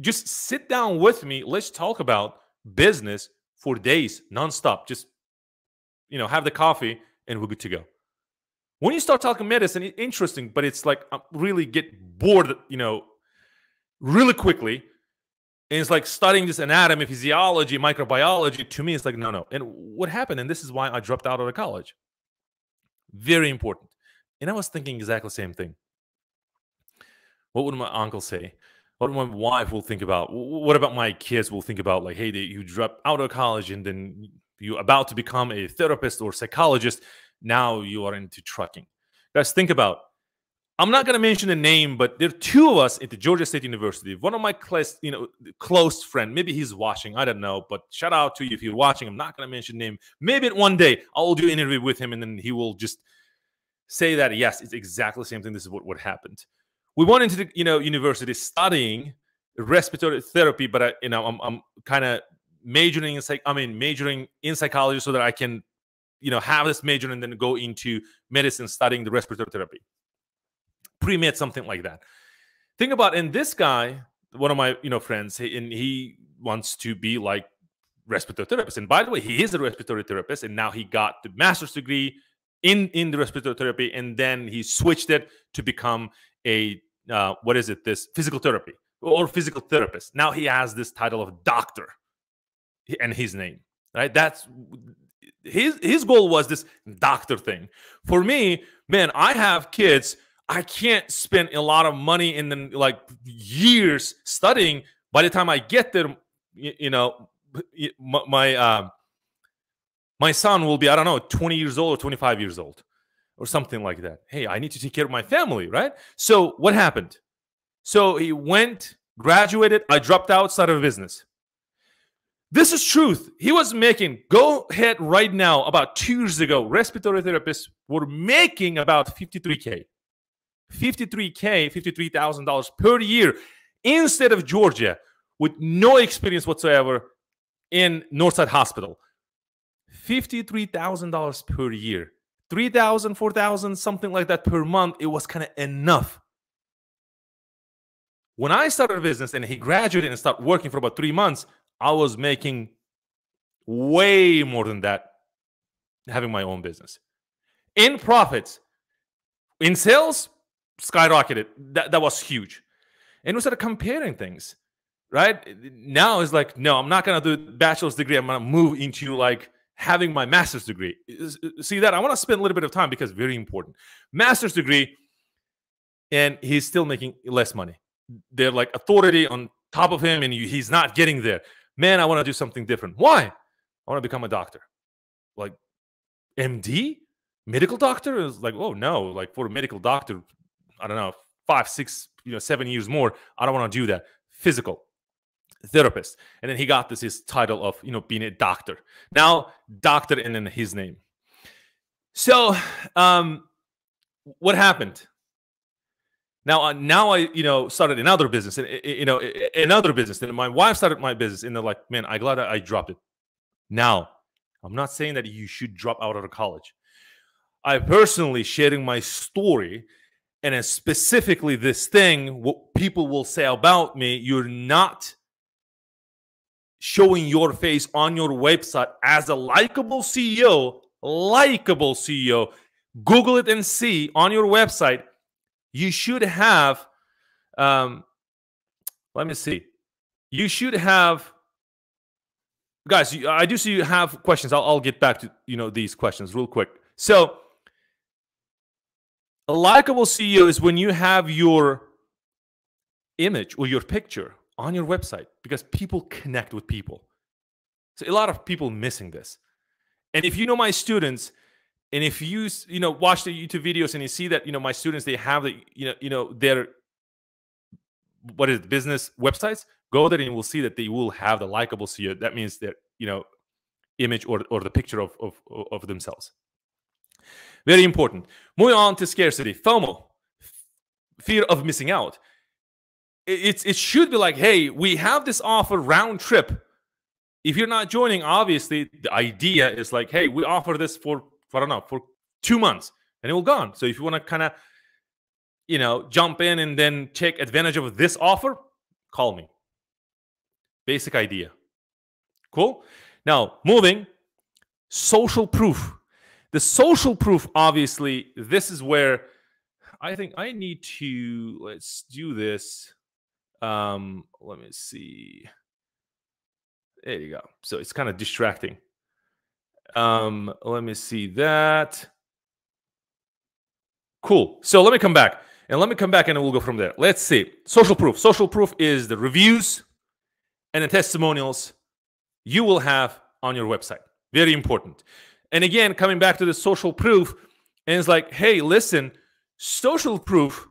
just sit down with me. Let's talk about business for days, nonstop. Just, you know, have the coffee and we're good to go. When you start talking medicine, it's interesting, but it's like I really get bored, you know, really quickly. And it's like studying this anatomy, physiology, microbiology. To me, it's like, no, no. And what happened, and this is why I dropped out of the college. Very important. And I was thinking exactly the same thing. What would my uncle say? What my wife will think about what about my kids will think about like hey they, you drop out of college and then you're about to become a therapist or psychologist. Now you are into trucking. Guys think about i'm not going to mention a name but there are two of us at the georgia state university. One of my close you know close friend maybe he's watching i don't know but shout out to you if you're watching. I'm not going to mention name. Maybe one day i'll do an interview with him and then he will just say that yes it's exactly the same thing. This is what, what happened we went into the you know university studying respiratory therapy, but I, you know I'm, I'm kind of majoring in psych. I mean majoring in psychology so that I can you know have this major and then go into medicine studying the respiratory therapy. Pre med something like that. Think about and this guy, one of my you know friends, and he wants to be like respiratory therapist. And by the way, he is a respiratory therapist, and now he got the master's degree in in the respiratory therapy, and then he switched it to become a uh, what is it? This physical therapy or physical therapist. Now he has this title of doctor and his name. right? That's his his goal was this doctor thing. For me, man, I have kids. I can't spend a lot of money in the like years studying. By the time I get there, you, you know, my my, uh, my son will be I don't know 20 years old or 25 years old or something like that. Hey, I need to take care of my family, right? So what happened? So he went, graduated. I dropped out, started a business. This is truth. He was making, go ahead right now, about two years ago, respiratory therapists were making about 53K. 53K, $53,000 per year instead of Georgia with no experience whatsoever in Northside Hospital. $53,000 per year. 3000 4000 something like that per month it was kind of enough. When i started a business and he graduated and started working for about three months i was making way more than that having my own business. In profits in sales skyrocketed. That, that was huge. And we started comparing things right? Now it's like no i'm not gonna do bachelor's degree. I'm gonna move into like having my master's degree. Uh, see that? I want to spend a little bit of time because very important. Master's degree, and he's still making less money. They're like authority on top of him, and he's not getting there. Man, I want to do something different. Why? I want to become a doctor. Like MD, medical doctor is like, oh no, like for a medical doctor, I don't know, five, six, you know, seven years more. I don't want to do that. Physical therapist. And then he got this his title of you know being a doctor. Now doctor and then his name. So um what happened? Now uh, now i you know started another business and you know another business. And my wife started my business and they're like man i glad i dropped it. Now i'm not saying that you should drop out of college. I personally sharing my story and specifically this thing what people will say about me you're not showing your face on your website as a likable CEO, likable CEO, Google it and see on your website, you should have, um, let me see, you should have, guys, I do see you have questions. I'll, I'll get back to, you know, these questions real quick. So, a likable CEO is when you have your image or your picture on your website because people connect with people. So a lot of people missing this. And if you know my students, and if you you know watch the YouTube videos and you see that you know my students they have the you know you know their what is it, business websites, go there and will see that they will have the likable CEO. That means their you know image or or the picture of of of themselves. Very important. Moving on to scarcity, FOMO, fear of missing out it's it should be like, hey, we have this offer round trip. If you're not joining, obviously the idea is like, hey, we offer this for, for I don't know for two months and it will gone. So if you want to kind of you know jump in and then take advantage of this offer, call me. Basic idea. Cool. Now moving social proof. The social proof, obviously, this is where I think I need to let's do this. Um, let me see. There you go. So it's kind of distracting. Um, let me see that. Cool. So let me come back. And let me come back and we'll go from there. Let's see. Social proof. Social proof is the reviews and the testimonials you will have on your website. Very important. And again, coming back to the social proof, and it's like, hey, listen, social proof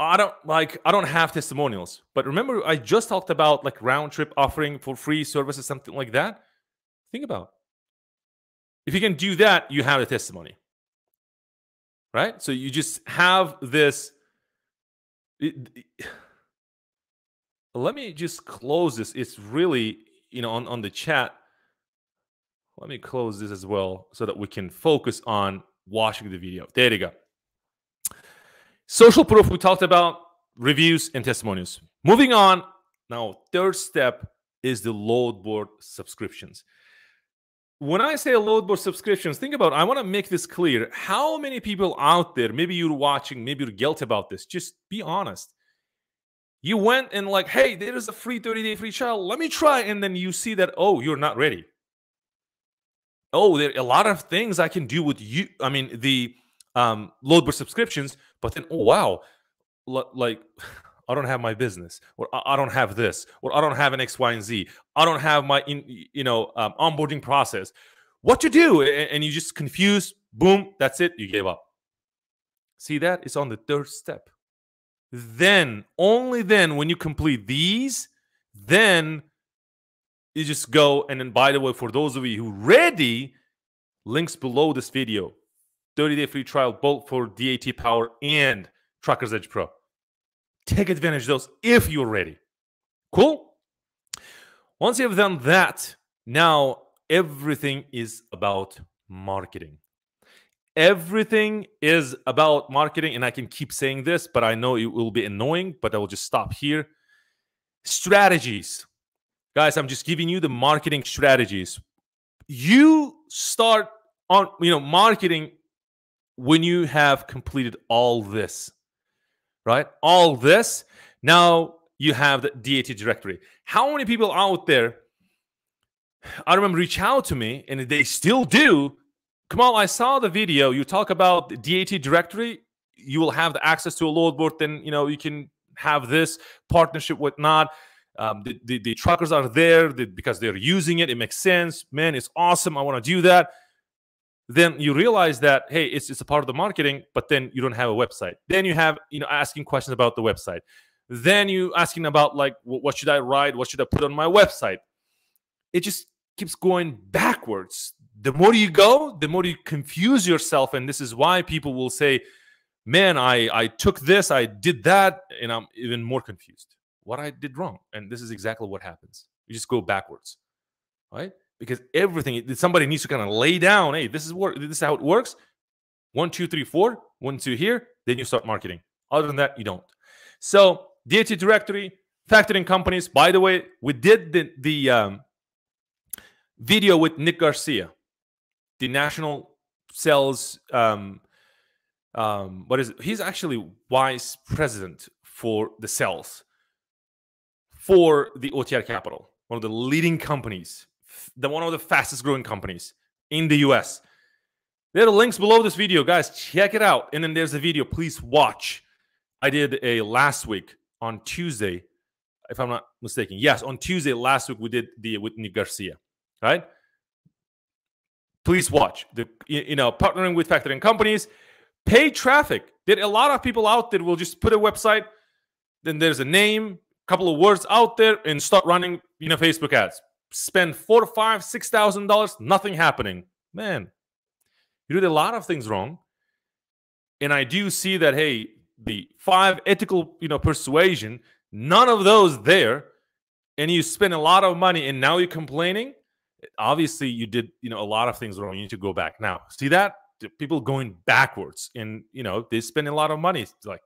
I don't like I don't have testimonials. But remember I just talked about like round trip offering for free services something like that. Think about. If you can do that, you have a testimony. Right? So you just have this it, it, let me just close this. It's really, you know, on, on the chat. Let me close this as well so that we can focus on watching the video. There you go. Social proof, we talked about reviews and testimonials. Moving on, now, third step is the load board subscriptions. When I say load board subscriptions, think about I want to make this clear. How many people out there, maybe you're watching, maybe you're guilty about this, just be honest. You went and like, hey, there's a free 30 day free trial. Let me try. And then you see that, oh, you're not ready. Oh, there are a lot of things I can do with you. I mean, the um, load subscriptions, but then, oh, wow, like, I don't have my business, or I don't have this, or I don't have an X, Y, and Z. I don't have my, in, you know, um, onboarding process. What to do? And you just confused. Boom, that's it. You gave up. See that? It's on the third step. Then, only then, when you complete these, then you just go. And then, by the way, for those of you who ready, links below this video 30 day free trial both for DAT Power and Truckers Edge Pro. Take advantage of those if you're ready. Cool? Once you have done that, now everything is about marketing. Everything is about marketing, and I can keep saying this, but I know it will be annoying, but I will just stop here. Strategies. Guys, I'm just giving you the marketing strategies. You start on, you know, marketing when you have completed all this, right? All this. Now you have the DAT directory. How many people out there? I remember reach out to me, and they still do Kamal, I saw the video. You talk about the DAT directory. You will have the access to a load board. Then you know you can have this partnership with not. Um, the, the, the, truckers are there because they're using it. It makes sense. Man, it's awesome. I want to do that. Then you realize that hey, it's it's a part of the marketing, but then you don't have a website. Then you have you know asking questions about the website. Then you asking about like what should I write? What should I put on my website? It just keeps going backwards the more you go, the more you confuse yourself. And this is why people will say, man, I, I took this, I did that, and I'm even more confused. What I did wrong. And this is exactly what happens. You just go backwards, right? Because everything, somebody needs to kind of lay down, hey, this is work, this is how it works. One, two, three, four, one, two here, then you start marketing. Other than that, you don't. So DAT directory, factoring companies. By the way, we did the the um, video with Nick Garcia the national sales um, um, what is it? He's actually vice president for the sales for the OTR Capital, one of the leading companies, the one of the fastest growing companies in the US. There are links below this video, guys. Check it out. And then there's a video. Please watch. I did a last week on Tuesday, if I'm not mistaken. Yes, on Tuesday last week we did the with Nick Garcia, right? please watch the you know partnering with factoring companies paid traffic there a lot of people out there will just put a website then there's a name couple of words out there and start running you know facebook ads spend four five six thousand dollars nothing happening. Man you did a lot of things wrong. And i do see that hey the five ethical you know persuasion none of those there. And you spend a lot of money and now you're complaining. Obviously you did you know a lot of things wrong. You need to go back. Now see that? People going backwards and you know they spend a lot of money. It's like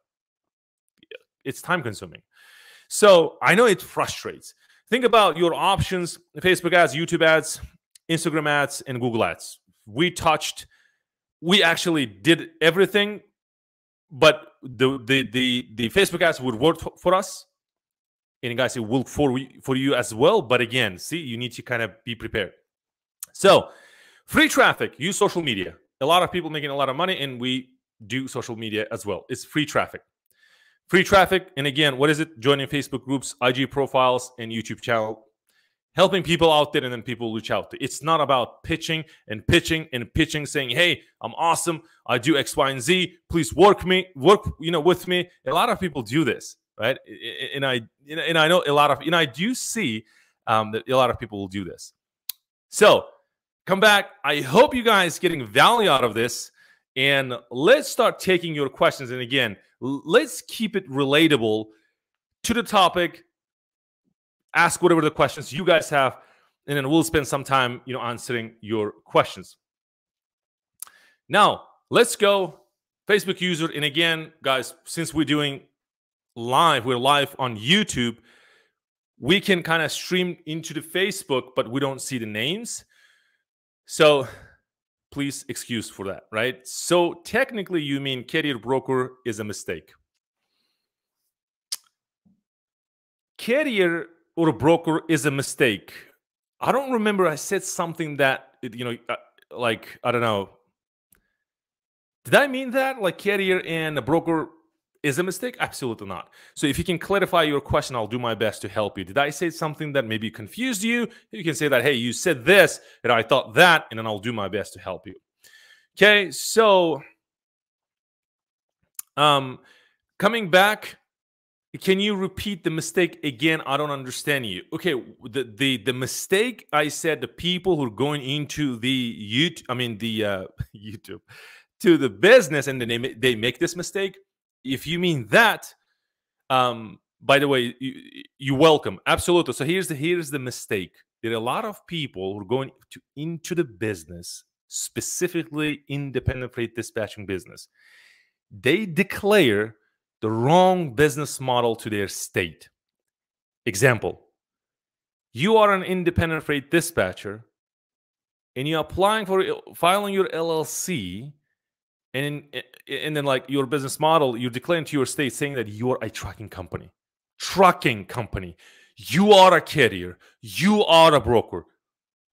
it's time consuming. So i know it frustrates think about your options facebook ads youtube ads instagram ads and google ads we touched we actually did everything but the the the, the facebook ads would work for us and guys, it will for for you as well. But again, see, you need to kind of be prepared. So, free traffic, use social media. A lot of people making a lot of money, and we do social media as well. It's free traffic. Free traffic, and again, what is it? Joining Facebook groups, IG profiles, and YouTube channel, helping people out there, and then people reach out to. It's not about pitching and pitching and pitching, saying, "Hey, I'm awesome. I do X, Y, and Z. Please work me, work, you know, with me." A lot of people do this right? And I and I know a lot of you know I do see um, that a lot of people will do this. So come back. I hope you guys getting value out of this, and let's start taking your questions. And again, let's keep it relatable to the topic. Ask whatever the questions you guys have, and then we'll spend some time, you know, answering your questions. Now, let's go Facebook user. And again, guys, since we're doing live, we're live on YouTube, we can kind of stream into the Facebook, but we don't see the names. So please excuse for that, right? So technically, you mean carrier broker is a mistake. carrier or broker is a mistake. I don't remember I said something that you know, uh, like I don't know. Did I mean that? Like carrier and a broker is a mistake? Absolutely not. So if you can clarify your question, I'll do my best to help you. Did I say something that maybe confused you? You can say that, hey, you said this, and I thought that, and then I'll do my best to help you. Okay, so um coming back can you repeat the mistake again? I don't understand you. Okay, the the the mistake I said the people who are going into the YouTube, I mean the uh, YouTube, to the business and then they they make this mistake. If you mean that, um, by the way, you, you welcome absolutely. So here's the here's the mistake. There are a lot of people who are going to into the business, specifically independent freight dispatching business. They declare the wrong business model to their state. Example You are an independent freight dispatcher and you're applying for filing your LLC. And, and then, like your business model, you're declaring to your state saying that you are a trucking company. Trucking company. You are a carrier. You are a broker.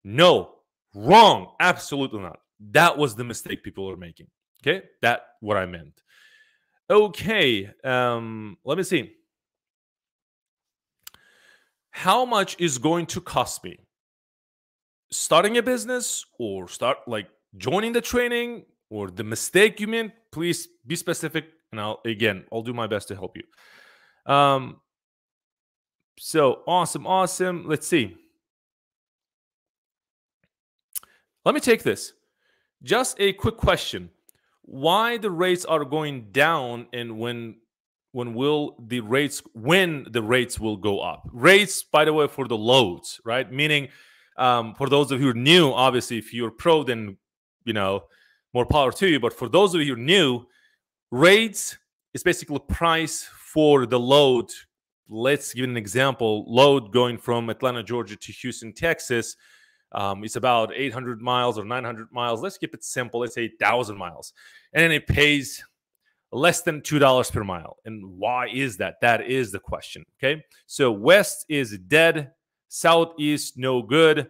No, wrong. Absolutely not. That was the mistake people are making. Okay, that what I meant. Okay, um, let me see. How much is going to cost me? Starting a business or start like joining the training or the mistake you made? Please be specific, and I'll again I'll do my best to help you. Um, so awesome, awesome. Let's see. Let me take this. Just a quick question why the rates are going down and when when will the rates when the rates will go up rates by the way for the loads right meaning um, for those of you who are new obviously if you're pro then you know more power to you but for those of you new rates is basically price for the load let's give an example load going from atlanta georgia to houston texas um, it's about 800 miles or 900 miles. Let's keep it simple. Let's say 1,000 miles. And it pays less than $2 per mile. And why is that? That is the question. Okay. So west is dead, southeast, no good.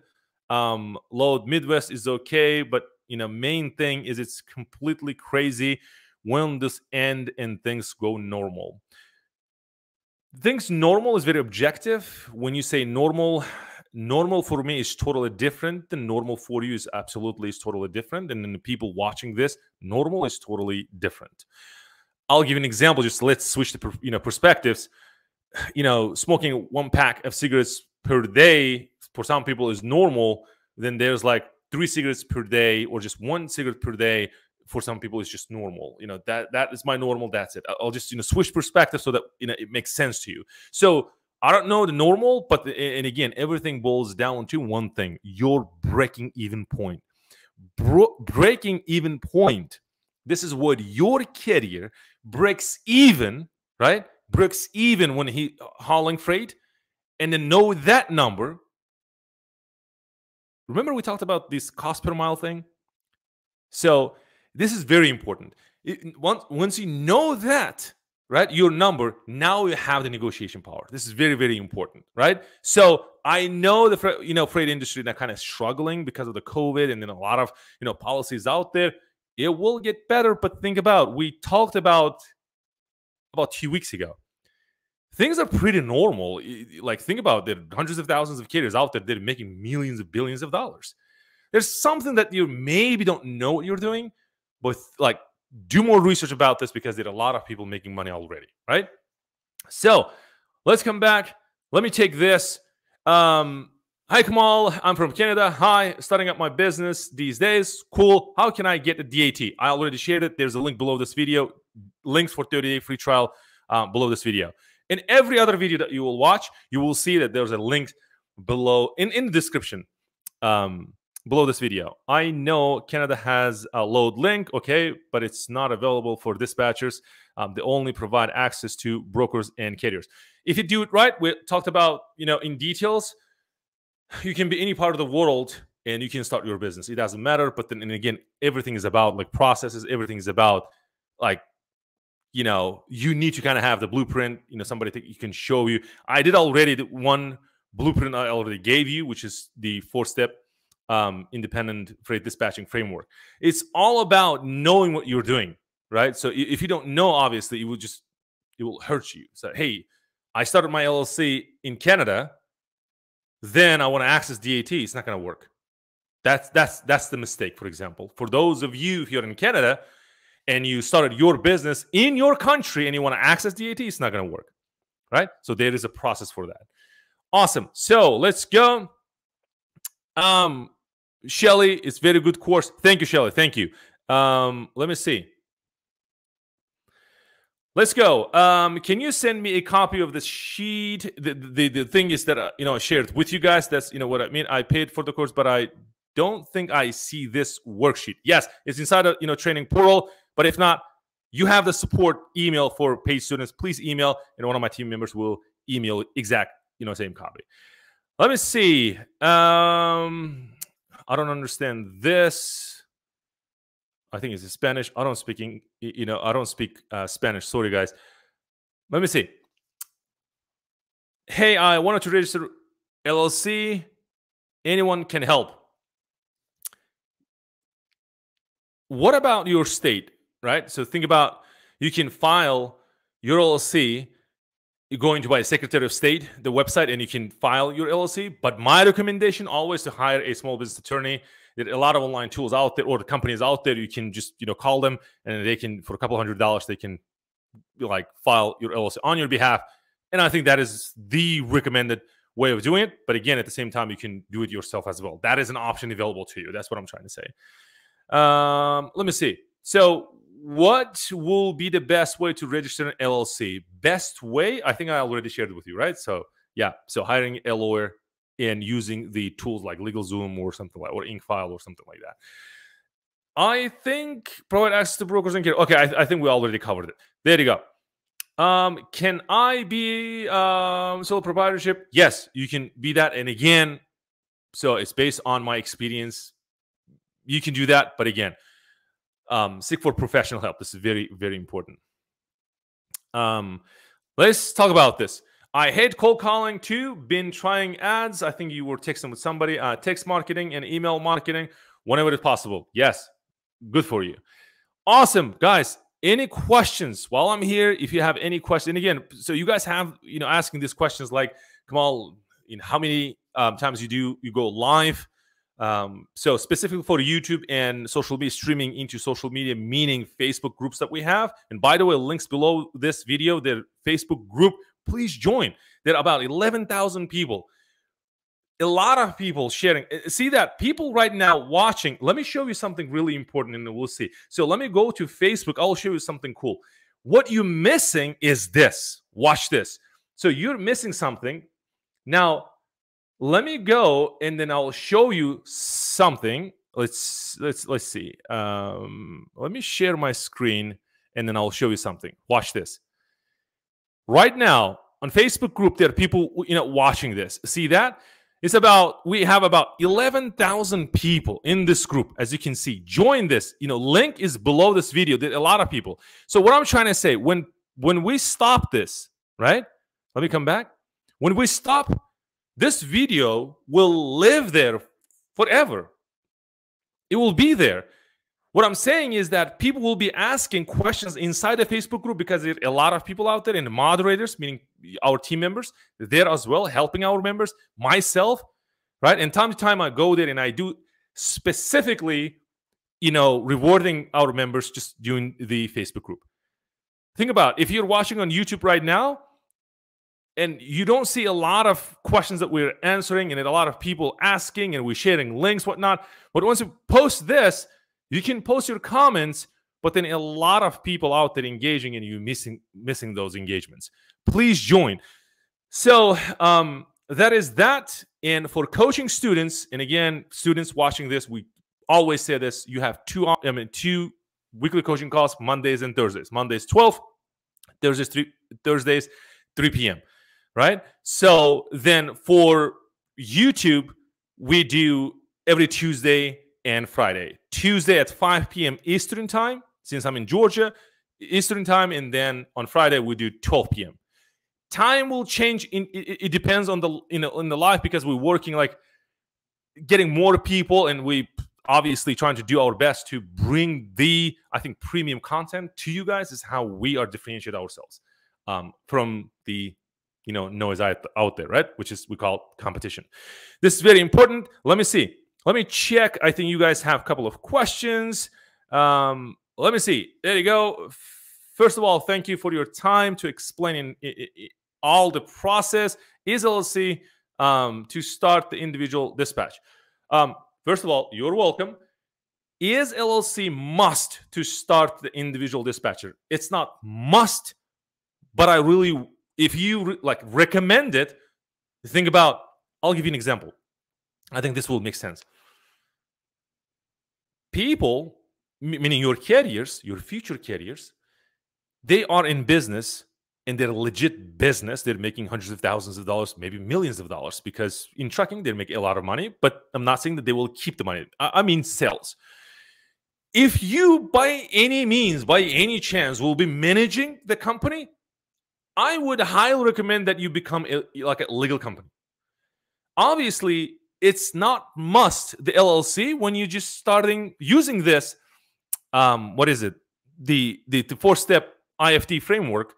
Um, load Midwest is okay. But, you know, main thing is it's completely crazy when this end and things go normal. Things normal is very objective. When you say normal, normal for me is totally different than normal for you is absolutely is totally different and then the people watching this normal is totally different i'll give you an example just let's switch the you know perspectives you know smoking one pack of cigarettes per day for some people is normal then there's like three cigarettes per day or just one cigarette per day for some people is just normal you know that that is my normal that's it i'll just you know switch perspective so that you know it makes sense to you so I don't know the normal, but the, and again, everything boils down to one thing: your breaking even point. Bro- breaking even point. This is what your carrier breaks even, right? Breaks even when he uh, hauling freight, and then know that number. Remember, we talked about this cost per mile thing. So this is very important. It, once once you know that, right? Your number, now you have the negotiation power. This is very, very important, right? So I know the you know freight industry that kind of struggling because of the COVID and then a lot of you know policies out there. It will get better, but think about we talked about about two weeks ago. Things are pretty normal. Like think about there hundreds of thousands of carriers out there that are making millions of billions of dollars. There's something that you maybe don't know what you're doing, but like do more research about this because there are a lot of people making money already, right? So let's come back. Let me take this. Um, hi, Kamal. I'm from Canada. Hi, starting up my business these days. Cool. How can I get the DAT? I already shared it. There's a link below this video. Links for 30 day free trial um, below this video. In every other video that you will watch, you will see that there's a link below in, in the description. Um, below this video. I know Canada has a load link, okay, but it's not available for dispatchers. Um, they only provide access to brokers and carriers. If you do it right, we talked about, you know, in details, you can be any part of the world and you can start your business. It doesn't matter. But then, and again, everything is about like processes. Everything is about like you know, you need to kind of have the blueprint, you know, somebody that you can show you. I did already the one blueprint I already gave you, which is the four step um, independent freight dispatching framework. It's all about knowing what you're doing, right? So if you don't know, obviously, it will just it will hurt you. So hey, I started my LLC in Canada, then I want to access DAT. It's not going to work. That's that's that's the mistake. For example, for those of you here in Canada and you started your business in your country and you want to access DAT, it's not going to work, right? So there is a process for that. Awesome. So let's go. Um, Shelly, it's very good course. Thank you, Shelly. Thank you. Um, let me see. Let's go. Um, can you send me a copy of this sheet? The, the, the thing is that uh, you know I shared with you guys. That's you know what I mean. I paid for the course, but I don't think I see this worksheet. Yes, it's inside of you know training portal. But if not, you have the support email for paid students. Please email, and one of my team members will email exact, you know, same copy. Let me see. Um, I don't understand this. I think it's Spanish. I don't speaking, you know, I don't speak uh, Spanish. Sorry, guys. Let me see. Hey, I wanted to register LLC. Anyone can help. What about your state? Right? So think about you can file your LLC You going to by Secretary of State, the website, and you can file your LLC. But my recommendation always to hire a small business attorney. There a lot of online tools out there or the companies out there. You can just you know call them and they can for a couple hundred dollars they can like file your LLC on your behalf. And I think that is the recommended way of doing it. But again, at the same time, you can do it yourself as well. That is an option available to you. That's what I'm trying to say. Um, let me see. So what will be the best way to register an LLC? Best way, I think I already shared it with you, right? So yeah, so hiring a lawyer and using the tools like LegalZoom or something like or Incfile or something like that. I think provide access to brokers and care. Okay, I, I, think we already covered it. There you go. Um, can I be um, sole proprietorship? Yes, you can be that. And again, so it's based on my experience. You can do that, but again, um, seek for professional help. This is very, very important. Um, let's talk about this. I hate cold calling too. Been trying ads. I think you were texting with somebody. Uh, text marketing and email marketing whenever it's possible. Yes, good for you. Awesome, guys. Any questions while I'm here? If you have any questions, again, so you guys have you know asking these questions like, Kamal, you know, how many um, times you do you go live? Um, so specifically for YouTube and social media streaming into social media, meaning Facebook groups that we have. And by the way, links below this video, the Facebook group, please join. There are about 11,000 people. A lot of people sharing. Eh, see that people right now watching. Let me show you something really important and we'll see. So let me go to Facebook. I'll show you something cool. What you're missing is this. Watch this. So you're missing something. Now, let me go and then I'll show you something. Let's let's let's see. Um, let me share my screen and then I'll show you something. Watch this. Right now on Facebook group, there are people you know watching this. See that? It's about we have about 11,000 people in this group as you can see. Join this. You know, link is below this video. There a lot of people. So what I'm trying to say when when we stop this, right? Let me come back. When we stop this video will live there forever. It will be there. What I'm saying is that people will be asking questions inside the Facebook group because there are a lot of people out there and moderators, meaning our team members, there as well, helping our members, myself, right? And time to time I go there and I do specifically, you know, rewarding our members just doing the Facebook group. Think about if you're watching on YouTube right now, and you don't see a lot of questions that we're answering and a lot of people asking and we're sharing links whatnot. But once you post this you can post your comments but then a lot of people out there engaging and you missing missing those engagements. Please join. So um that is that. And for coaching students and again students watching this we always say this you have two i mean two weekly coaching calls mondays and thursdays. Mondays 12 thursdays 3 thursdays 3 p.m right? So then for YouTube, we do every Tuesday and Friday. Tuesday at 5 p.m. Eastern time, since I'm in Georgia. Eastern time, and then on Friday we do 12 p.m. Time will change. In it, it depends on the you know in the life because we're working like getting more people, and we obviously trying to do our best to bring the I think premium content to you guys is how we are differentiate ourselves um, from the you know noise out, there, right? Which is we call competition. This is very important. Let me see. Let me check. I think you guys have a couple of questions. Um, let me see. There you go. First of all, thank you for your time to explaining all the process. Is LLC um, to start the individual dispatch? Um, first of all, you're welcome. Is LLC must to start the individual dispatcher? It's not must, but I really, if you re- like recommend it, think about. I'll give you an example. I think this will make sense. People meaning your carriers, your future carriers, they are in business and they're legit business. They're making hundreds of thousands of dollars, maybe millions of dollars, because in trucking, they make a lot of money. But I'm not saying that they will keep the money. I mean, sales. If you, by any means, by any chance, will be managing the company, I would highly recommend that you become a, like a legal company. Obviously, it's not must the LLC when you just starting using this um, what is it? The the, the four step IFT framework,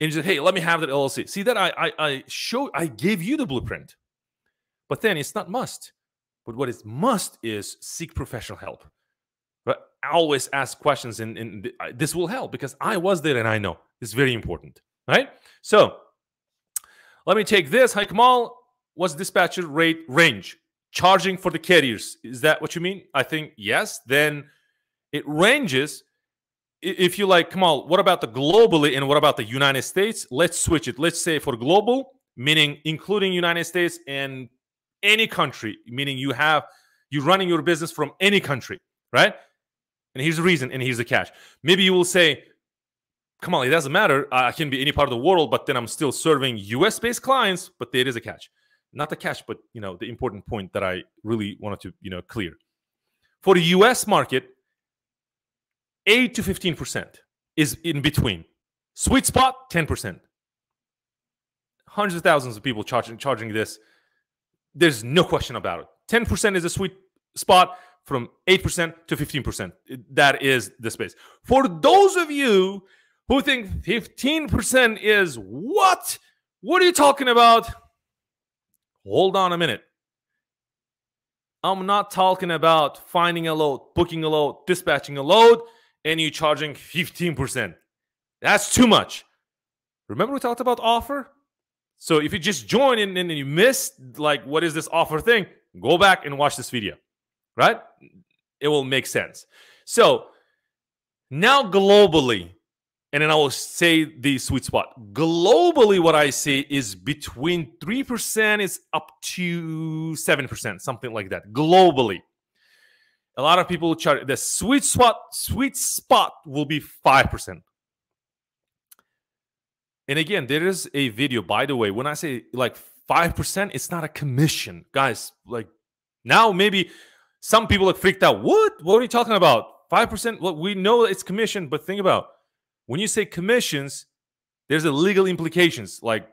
and you said, hey, let me have that LLC. See that I I, I show I gave you the blueprint, but then it's not must. But what is must is seek professional help. But always ask questions, and, and this will help because I was there and I know it's very important. Right? So let me take this. Hi Kamal, what's dispatcher rate range? Charging for the carriers. Is that what you mean? I think yes. Then it ranges. If you like, on, what about the globally and what about the United States? Let's switch it. Let's say for global, meaning including United States and any country, meaning you have you're running your business from any country, right? And here's the reason, and here's the catch. Maybe you will say, come on, it doesn't matter. I can be any part of the world, but then I'm still serving US based clients, but there is a catch. Not the catch, but you know, the important point that I really wanted to, you know, clear. For the US market, 8 to 15% is in between. Sweet spot, 10%. Hundreds of thousands of people charging charging this. There's no question about it. 10% is a sweet spot from 8% to 15%. That is the space. For those of you who think 15% is what? What are you talking about? Hold on a minute. I'm not talking about finding a load, booking a load, dispatching a load and you charging 15%. That's too much. Remember we talked about offer? So if you just join and, and you missed like what is this offer thing, go back and watch this video. Right? It will make sense. So now globally, and then I will say the sweet spot. Globally, what I see is between 3% is up to 7%, something like that. Globally. A lot of people charge the sweet spot sweet spot will be 5% and again there is a video by the way when i say like 5% it's not a commission. Guys like now maybe some people are freaked out. What? What are you talking about? 5% well we know it's commission but think about when you say commissions there's a legal implications like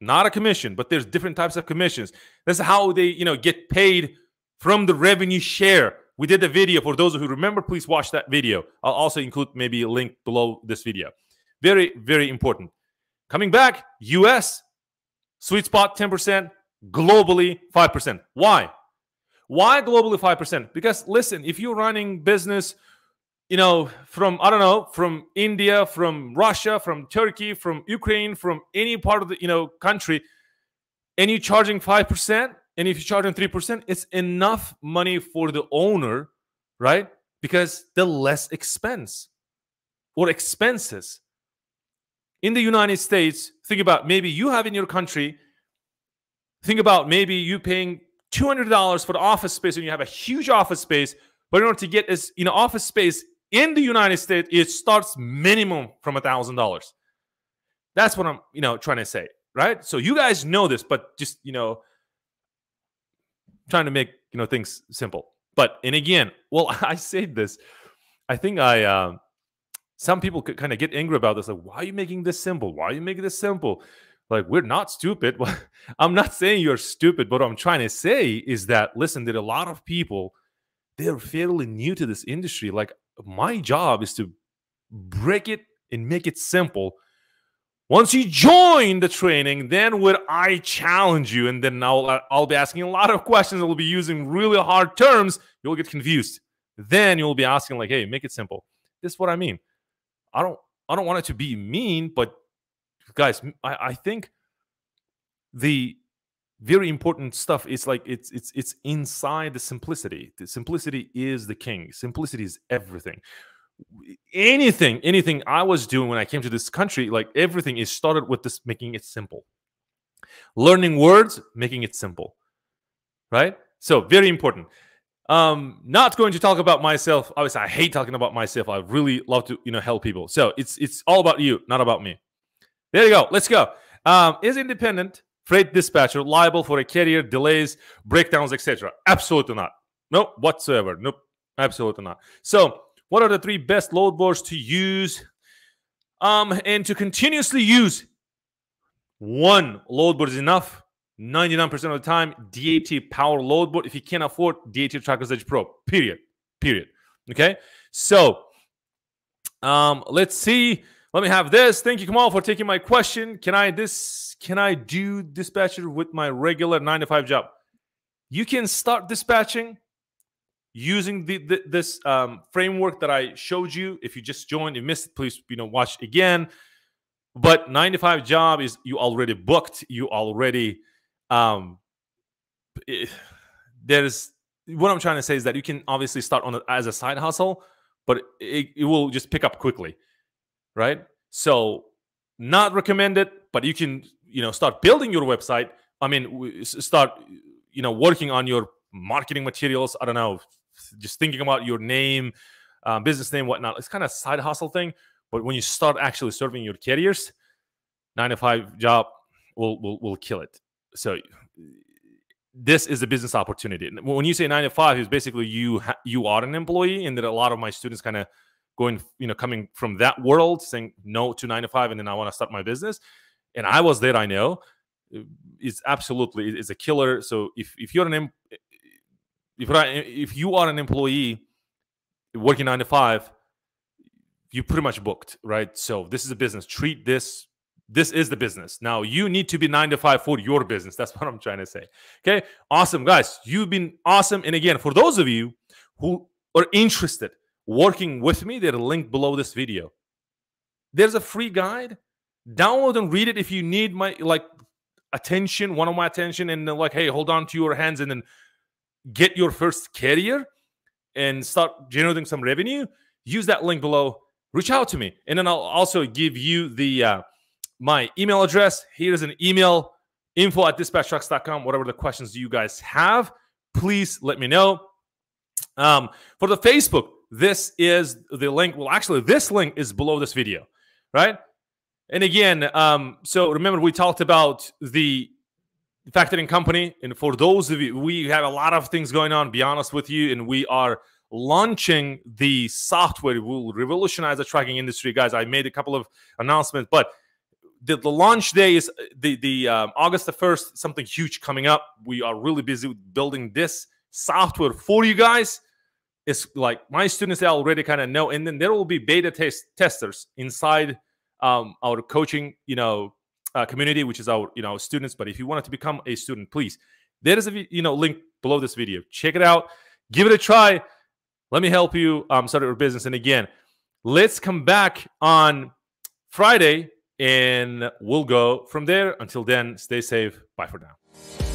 not a commission but there's different types of commissions that's how they you know get paid from the revenue share we did the video. For those who remember, please watch that video. I'll also include maybe a link below this video. Very, very important. Coming back, US, sweet spot 10%, globally 5%. Why? Why globally 5%? Because listen, if you're running business, you know, from, I don't know, from India, from Russia, from Turkey, from Ukraine, from any part of the, you know, country, and you're charging 5%, and if you charge them 3%, it's enough money for the owner, right? Because the less expense or expenses. In the United States, think about maybe you have in your country, think about maybe you paying $200 for the office space and you have a huge office space, but in order to get this, you know, office space in the United States, it starts minimum from a thousand dollars. That's what I'm, you know, trying to say, right? So you guys know this, but just, you know, trying to make you know things simple. But and again, well, I said this. I think I uh, some people could kind of get angry about this. Like, why are you making this simple? Why are you making this simple? Like, we're not stupid. I'm not saying you're stupid, but what I'm trying to say is that listen, are a lot of people, they're fairly new to this industry. Like, my job is to break it and make it simple. Once you join the training, then would I challenge you, and then I'll I'll be asking a lot of questions. I'll be using really hard terms. You'll get confused. Then you'll be asking like, "Hey, make it simple." This is what I mean. I don't I don't want it to be mean, but guys, I, I think the very important stuff it's like it's it's it's inside the simplicity. The simplicity is the king. Simplicity is everything. Anything, anything I was doing when I came to this country, like everything is started with this making it simple. Learning words, making it simple. Right? So very important. Um, not going to talk about myself. Obviously, I hate talking about myself. I really love to, you know, help people. So it's it's all about you, not about me. There you go. Let's go. Um, is independent freight dispatcher liable for a carrier delays, breakdowns, etc.? Absolutely not. Nope, whatsoever. Nope, absolutely not. So, what are the three best load boards to use um, and to continuously use? One load board is enough. 99% of the time, DAT Power Load Board. If you can't afford DAT Truckers Edge Pro, period. Period. Okay. So um, let's see. Let me have this. Thank you, Kamal, for taking my question. Can I this can I do dispatcher with my regular nine to five job? You can start dispatching using the, the this um, framework that I showed you. If you just joined, you missed it, please you know watch again. But nine to five job is you already booked. You already um, eh, there's what I'm trying to say is that you can obviously start on it as a side hustle, but it, it will just pick up quickly, right? So, not recommended, but you can you know start building your website. I mean, start you know working on your marketing materials. I don't know, just thinking about your name, um, business name, whatnot. It's kind of side hustle thing. But when you start actually serving your carriers, nine to five job will will will kill it so this is a business opportunity. When you say nine to five, is basically you you are an employee, and that a lot of my students kind of going, you know, coming from that world, saying no to nine to five, and then I want to start my business. And I was there. I know uh, it's absolutely it's a killer. So if if you're an if if you are an employee working nine to five, you pretty much booked, right? So this is a business. Treat this this is the business. Now you need to be nine to five for your business. That's what I'm trying to say. Okay. Awesome, guys. You've been awesome. And again, for those of you who are interested working with me, there's a link below this video. There's a free guide. Download and read it if you need my like attention, one of my attention, and like, hey, hold on to your hands and then get your first carrier and start generating some revenue. Use that link below. Reach out to me, and then I'll also give you the uh, my email address. Here's an email info at dispatchtrucks.com. Whatever the questions you guys have, please let me know. Um, for the Facebook, this is the link. Well, actually, this link is below this video, right? And again, um, so remember we talked about the factoring company, and for those of you, we have a lot of things going on. Be honest with you, and we are launching the software will revolutionize the tracking industry, guys. I made a couple of announcements, but the, the launch day is the the um, August the first. Something huge coming up. We are really busy building this software for you guys. It's like my students already kind of know, and then there will be beta test testers inside um, our coaching, you know, uh, community, which is our you know students. But if you wanted to become a student, please, there is a you know link below this video. Check it out. Give it a try. Let me help you um, start your business. And again, let's come back on Friday and we'll go from there. Until then, stay safe. Bye for now.